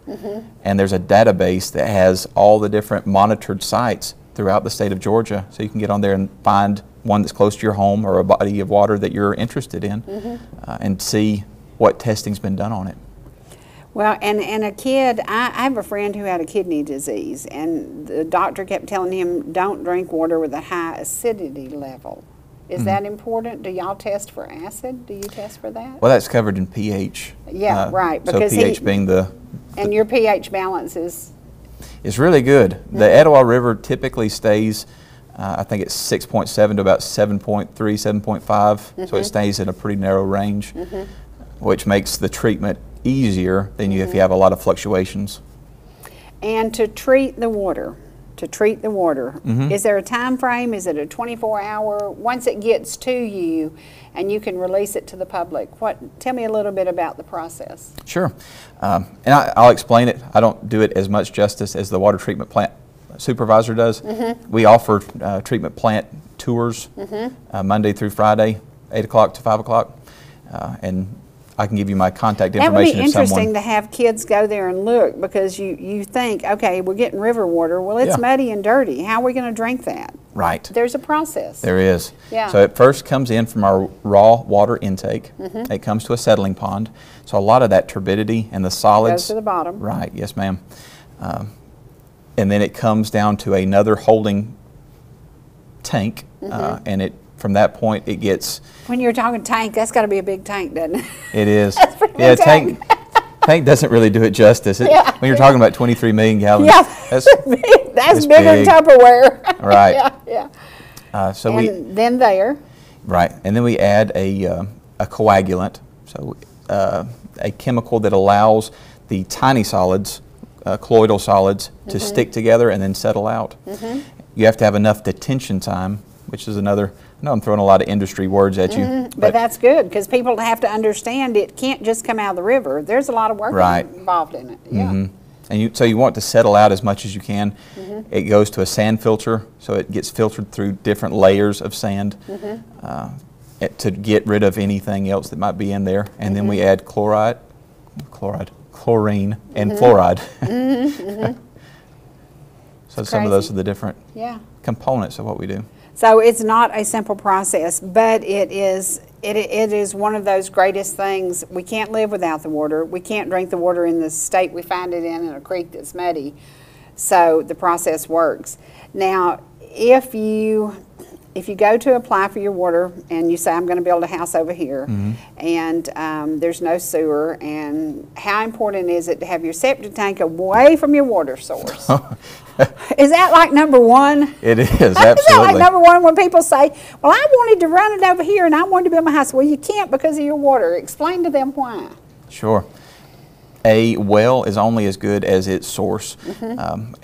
And there's a database that has all the different monitored sites throughout the state of Georgia. So you can get on there and find one that's close to your home or a body of water that you're interested in mm-hmm. uh, and see what testing's been done on it. Well, and, and a kid, I, I have a friend who had a kidney disease, and the doctor kept telling him, don't drink water with a high acidity level. Is mm-hmm. that important? Do y'all test for acid? Do you test for that? Well, that's covered in pH. Yeah, uh, right, So because he- pH being the And your pH balance is, It's really good. Mm-hmm. The Etowah River typically stays, uh, I think it's 6.7 to about 7.3, 7.5. Mm-hmm. So it stays in a pretty narrow range, which makes the treatment easier than you if Mm-hmm. you have a lot of fluctuations. and to treat the water, to treat the water, Mm-hmm. is there a time frame? Is it a 24 hour? Once it gets to you and you can release it to the public, what, tell me a little bit about the process. Sure. Um, and I, I'll explain it. I don't do it as much justice as the water treatment plant supervisor does. Mm-hmm. We offer uh, treatment plant tours uh, Monday through Friday, 8 o'clock to 5 o'clock. Uh, and I can give you my contact information. That would be interesting to have kids go there and look because you, you think, okay, we're getting river water. Well, it's Yeah. muddy and dirty. How are we going to drink that? Right. There's a process. There is. Yeah. So it first comes in from our raw water intake. Mm-hmm. It comes to a settling pond. So a lot of that turbidity and the solids Goes to the bottom. Right. Yes, ma'am. Um, and then it comes down to another holding tank, uh, Mm-hmm. and it from that point it gets. When you're talking tank, that's got to be a big tank, doesn't it? It is. <laughs> pretty yeah, big tank. tank doesn't really do it justice. It, Yeah. When you're talking about 23 million <laughs> gallons. yeah, That's, <laughs> that's it's bigger than. Tupperware. Right. yeah, yeah. uh, so we. Then there, Right, and then we add a, uh, a coagulant, so uh, a chemical that allows the tiny solids, uh, colloidal solids, to stick together and then settle out. Mhm. You have to have enough detention time which is another, I know I'm throwing a lot of industry words at you. Mm-hmm. But that's good, because people have to understand it can't just come out of the river. There's a lot of work Right. involved in it, yeah. Mhm. And you, so you want to settle out as much as you can. Mm-hmm. It goes to a sand filter, so it gets filtered through different layers of sand Mm-hmm. uh, to get rid of anything else that might be in there. And then Mm-hmm. we add chloride, chloride, chlorine, and Mm-hmm. fluoride. <laughs> <laughs> so some of those are the different Yeah. components of what we do. So it's not a simple process, but it is, it, it is one of those greatest things. We can't live without the water. We can't drink the water in the state we find it in, in a creek that's muddy. So the process works. Now, if you, if you go to apply for your water and you say, I'm gonna build a house over here, and, um, there's no sewer, and how important is it to have your septic tank away from your water source? <laughs> <laughs> Is that like number one? It is, <laughs> absolutely. Isn't that like number one when people say, "Well, I wanted to run it over here and I wanted to build my house"? Well, you can't because of your water. Explain to them why. Sure. A well is only as good as its source. Mm-hmm. Um,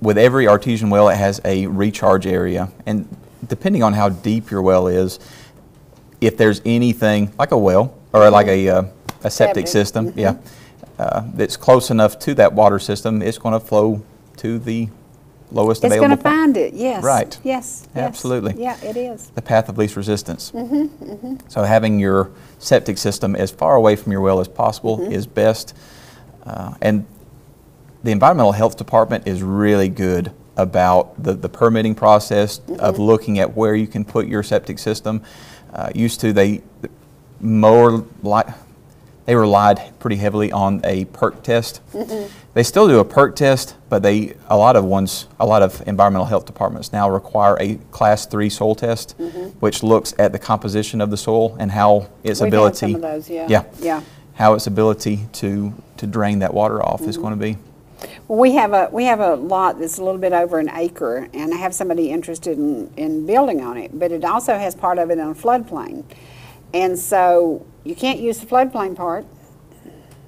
with every artesian well, it has a recharge area, and depending on how deep your well is, if there's anything like a well or like a, uh, a septic system, Mm-hmm. yeah, uh, that's close enough to that water system, it's going to flow to the lowest It's available going to find it. Yes. Right. Yes. yes. Absolutely. Yeah, it is. the path of least resistance. Mm-hmm, So having your septic system as far away from your well as possible Mm-hmm. is best. Uh, and the environmental health department is really good about the, the permitting process of Mm-hmm. looking at where you can put your septic system. Uh, used to they more like they relied pretty heavily on a perc test. Mm-hmm. They still do a perc test, but they a lot of ones a lot of environmental health departments now require a class three soil test, mm-hmm. which looks at the composition of the soil and how its We've had ability some of those, yeah. yeah Yeah. how its ability to to drain that water off is mm-hmm. going to be. Well, we have a we have a lot that's a little bit over an acre, and I have somebody interested in, in building on it. But it also has part of it in a floodplain, and so you can't use the floodplain part.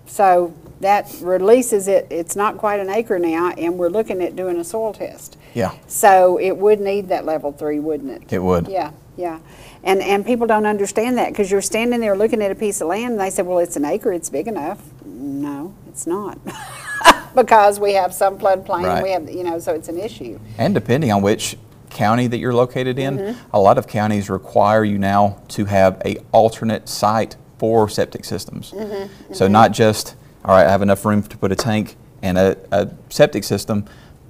So that releases it. It's not quite an acre now, and we're looking at doing a soil test. Yeah. So it would need that level three, wouldn't it? It would. Yeah, yeah. And, and people don't understand that because you're standing there looking at a piece of land and they say, well, it's an acre, it's big enough. No, it's not. <laughs> because we have some floodplain and we have, you know, so it's an issue. And depending on which county that you're located in, Mm-hmm. a lot of counties require you now to have a alternate site for septic systems. Mm-hmm. So not just, all right, I have enough room to put a tank and a, a septic system,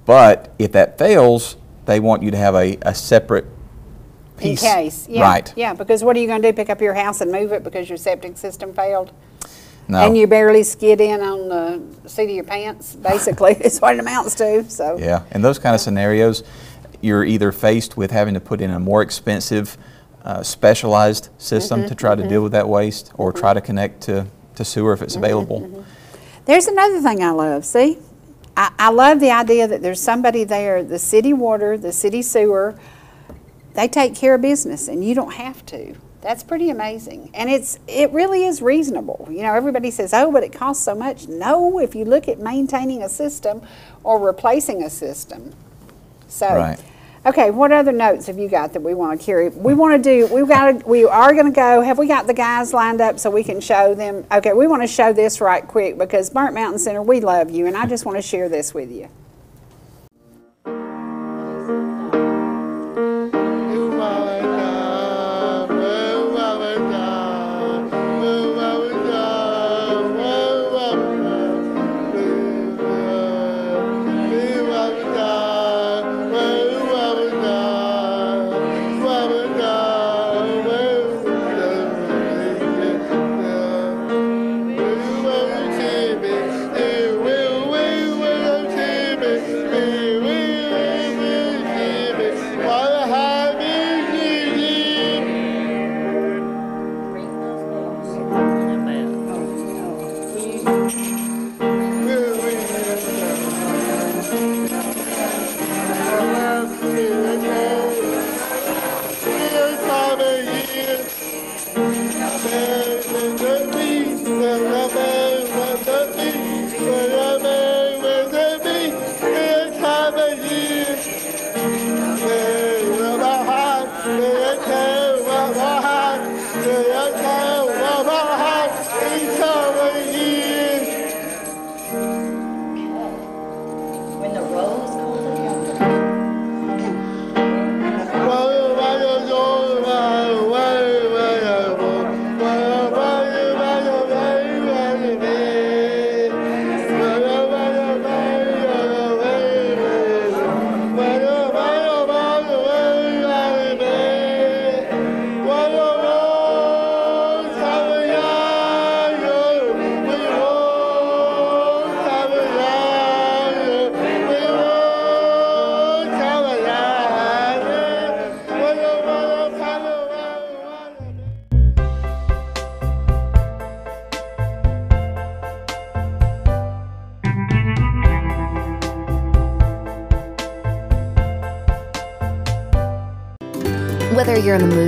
but if that fails, they want you to have a, a separate In case, yeah. Right. Yeah, because what are you going to do? Pick up your house and move it because your septic system failed? No. And you barely skid in on the seat of your pants, basically, <laughs> is what it amounts to, so. Yeah, in those kind of scenarios, you're either faced with having to put in a more expensive, uh, specialized system Mm-hmm, to try to deal with that waste, or try to connect to, to sewer if it's Mm-hmm, available. There's another thing I love. See, I, I love the idea that there's somebody there, the city water, the city sewer, they take care of business and you don't have to. That's pretty amazing. And it's it really is reasonable. You know, everybody says, "Oh, but it costs so much." No, if you look at maintaining a system or replacing a system. So Right. Okay, what other notes have you got that we want to carry? We want to do, we've got, we are going to go, have we got the guys lined up so we can show them? Okay, we want to show this right quick because Burnt Mountain Center, we love you and I just want to share this with you.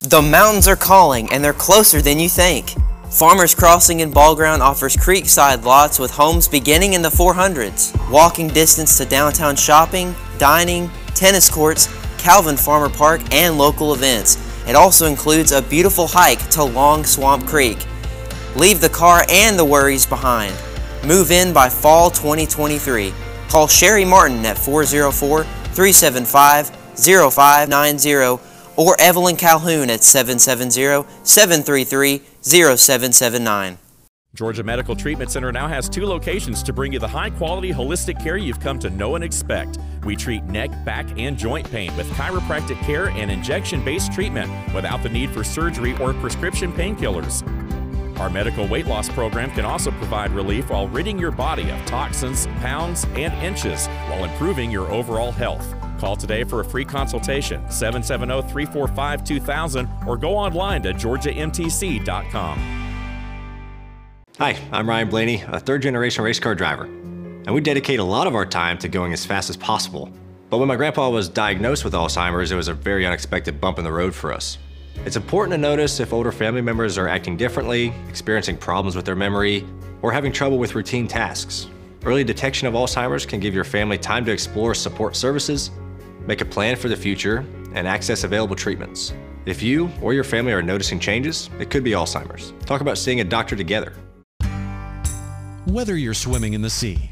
The mountains are calling and they're closer than you think. Farmers Crossing in Ball Ground offers creekside lots with homes beginning in the 400s. Walking distance to downtown shopping, dining, tennis courts, Calvin Farmer Park, and local events. It also includes a beautiful hike to Long Swamp Creek. Leave the car and the worries behind. Move in by fall 2023. Call Cherie Martin at 404 375 0590 or Evelyn Calhoun at 770 733 0779. Georgia Medical Treatment Center now has two locations to bring you the high quality holistic care you've come to know and expect. We treat neck, back, and joint pain with chiropractic care and injection based treatment without the need for surgery or prescription painkillers. Our medical weight loss program can also provide relief while ridding your body of toxins, pounds, and inches while improving your overall health. Call today for a free consultation, 770 345 2000, or go online to georgiamtc.com. Hi, I'm Ryan Blaney, a third generation race car driver. And we dedicate a lot of our time to going as fast as possible. But when my grandpa was diagnosed with Alzheimer's, it was a very unexpected bump in the road for us. It's important to notice if older family members are acting differently, experiencing problems with their memory, or having trouble with routine tasks. Early detection of Alzheimer's can give your family time to explore support services, make a plan for the future, and access available treatments. If you or your family are noticing changes, it could be Alzheimer's. Talk about seeing a doctor together. Whether you're swimming in the sea,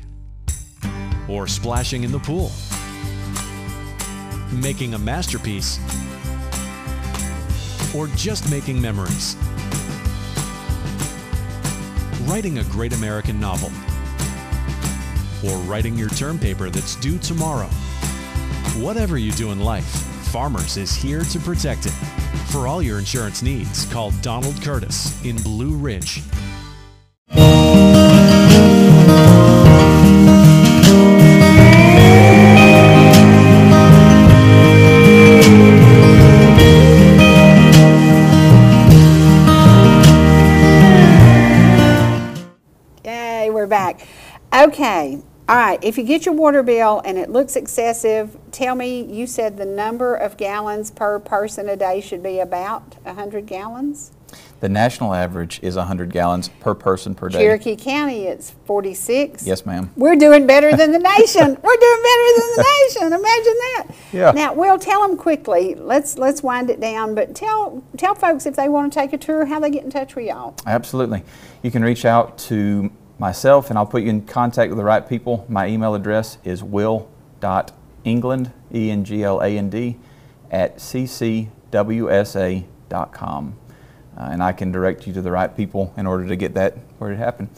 or splashing in the pool, making a masterpiece, or just making memories. Writing a great American novel. Or writing your term paper that's due tomorrow. Whatever you do in life, Farmers is here to protect it. For all your insurance needs, call Donald Curtis in Blue Ridge Yay, we're back. Okay, all right, if you get your water bill and it looks excessive, tell me, you said the number of gallons per person a day should be about 100 gallons? The national average is 100 gallons per person per day. Cherokee County, it's 46. Yes, ma'am. We're doing better than the <laughs> nation. We're doing better than the nation. Imagine that. Yeah. Now, Will, tell them quickly. Let's let's wind it down, but tell tell folks if they want to take a tour, how they get in touch with y'all. Absolutely. You can reach out to myself, and I'll put you in contact with the right people. My email address is will.england, E-N-G-L-A-N-D, at ccwsa.com. Uh, and I can direct you to the right people in order to get that where it happened.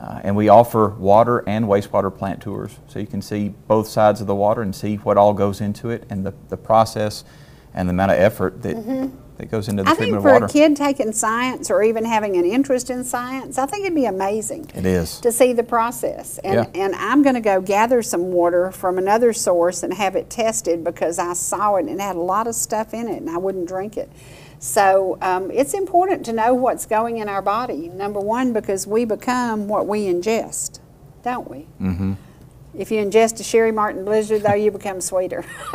Uh, and we offer water and wastewater plant tours, so you can see both sides of the water and see what all goes into it and the, the process and the amount of effort that mm -hmm that goes into the I treatment of water. I think for a kid taking science or even having an interest in science, I think it'd be amazing. It is. To see the process. And, yeah. and I'm going to go gather some water from another source and have it tested because I saw it and it had a lot of stuff in it and I wouldn't drink it. So um, it's important to know what's going in our body. Number one, because we become what we ingest, don't we? Mm-hmm. If you ingest a Cherie Martin Blizzard, though, you become sweeter. <laughs>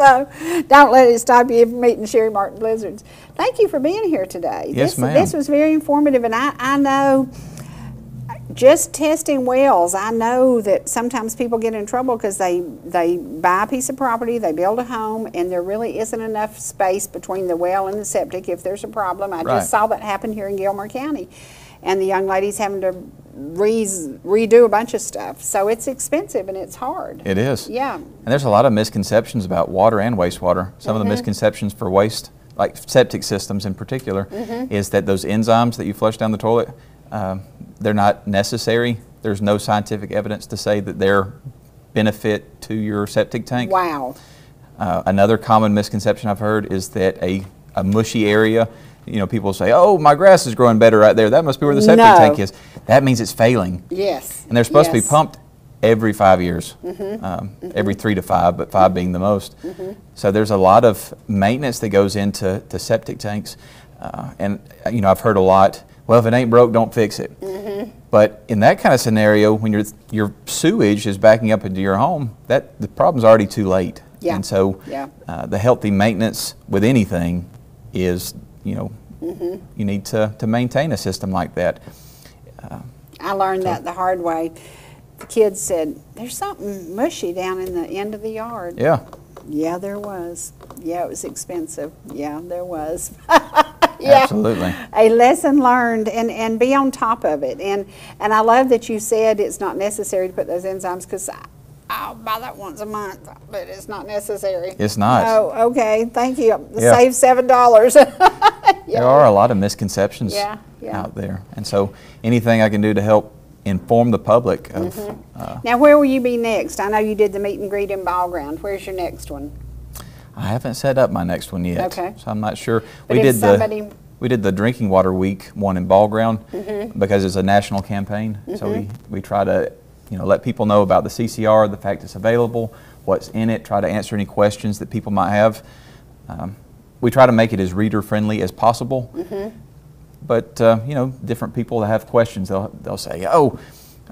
so don't let it stop you from eating Cherie Martin Blizzards. Thank you for being here today. Yes, this, ma'am. This was very informative, and I, I know just testing wells, I know that sometimes people get in trouble because they, they buy a piece of property, they build a home, and there really isn't enough space between the well and the septic if there's a problem. I right. just saw that happen here in Gilmer County. And the young lady's having to re redo a bunch of stuff. So it's expensive and it's hard. It is. Yeah. And there's a lot of misconceptions about water and wastewater. Some mm -hmm. of the Mm-hmm. misconceptions for waste, like septic systems in particular, Mm -hmm. is that those enzymes that you flush down the toilet, uh, they're not necessary. There's no scientific evidence to say that they're benefit to your septic tank. Wow. Uh, another common misconception I've heard is that a, a mushy area, you know, people say, oh, my grass is growing better right there. That must be where the septic No. tank is. That means it's failing. Yes. And they're supposed to be pumped every five years, Mhm. um, every three to five, but 5 being the most. So there's a lot of maintenance that goes into to septic tanks. Uh, and, uh, you know, I've heard a lot, well, if it ain't broke, don't fix it. But in that kind of scenario, when your, your sewage is backing up into your home, that the problem's already too late. Yeah. And so Yeah. uh, the healthy maintenance with anything is, you know, Mhm. you need to, to maintain a system like that. I learned that the hard way. The kids said, "There's something mushy down in the end of the yard." Yeah. Yeah, there was. Yeah, it was expensive. Yeah, there was. <laughs> yeah. Absolutely. A lesson learned and, and be on top of it. And and I love that you said it's not necessary to put those enzymes because I'll buy that once a month, but it's not necessary. It's not. Oh, okay. Thank you. Yeah. Save seven dollars. <laughs> There are a lot of misconceptions Yeah, yeah. out there. And so anything I can do to help inform the public of, Mhm. uh, now, where will you be next? I know you did the meet and greet in Ball Ground. Where's your next one? I haven't set up my next one yet. Okay. So I'm not sure. But we did somebody- the we did the drinking water week one in Ball Ground Mhm. because it's a national campaign. So Mhm. we, we try to you know let people know about the CCR, the fact it's available, what's in it, try to answer any questions that people might have. Um, we try to make it as reader friendly as possible. Mhm. But uh, you know, different people that have questions, they'll they'll say, "Oh,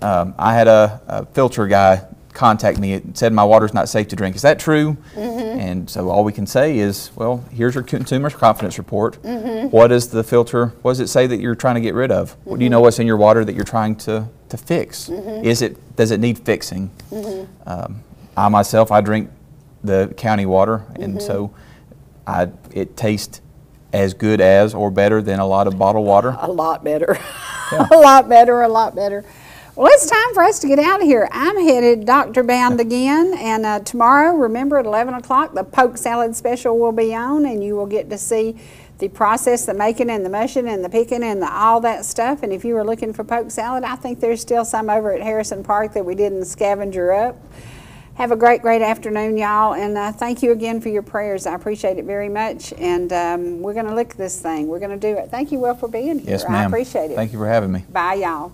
um, I had a, a filter guy contact me. It said my water's not safe to drink. Is that true?" Mhm. And so all we can say is, "Well, here's your consumer's confidence report. Mhm. What is the filter? What does it say that you're trying to get rid of? What do you know what's in your water that you're trying to to fix? Mhm. Is it does it need fixing?" Mhm. Um, I myself, I drink the county water, and Mhm. so I it tastes as good as or better than a lot of bottled water. A lot better. <laughs> a lot better, a lot better. Well, it's time for us to get out of here. I'm headed doctor bound again, and uh, tomorrow, remember at 11 o'clock, the poke salad special will be on, and you will get to see the process, the making and the mushing and the picking and the, all that stuff. And if you were looking for poke salad, I think there's still some over at Harrison Park that we didn't scavenger up. Have a great, great afternoon, y'all, and uh, thank you again for your prayers. I appreciate it very much, and um, we're going to lick this thing. We're going to do it. Thank you, Will, for being here. Yes, ma'am. I appreciate it. Thank you for having me. Bye, y'all.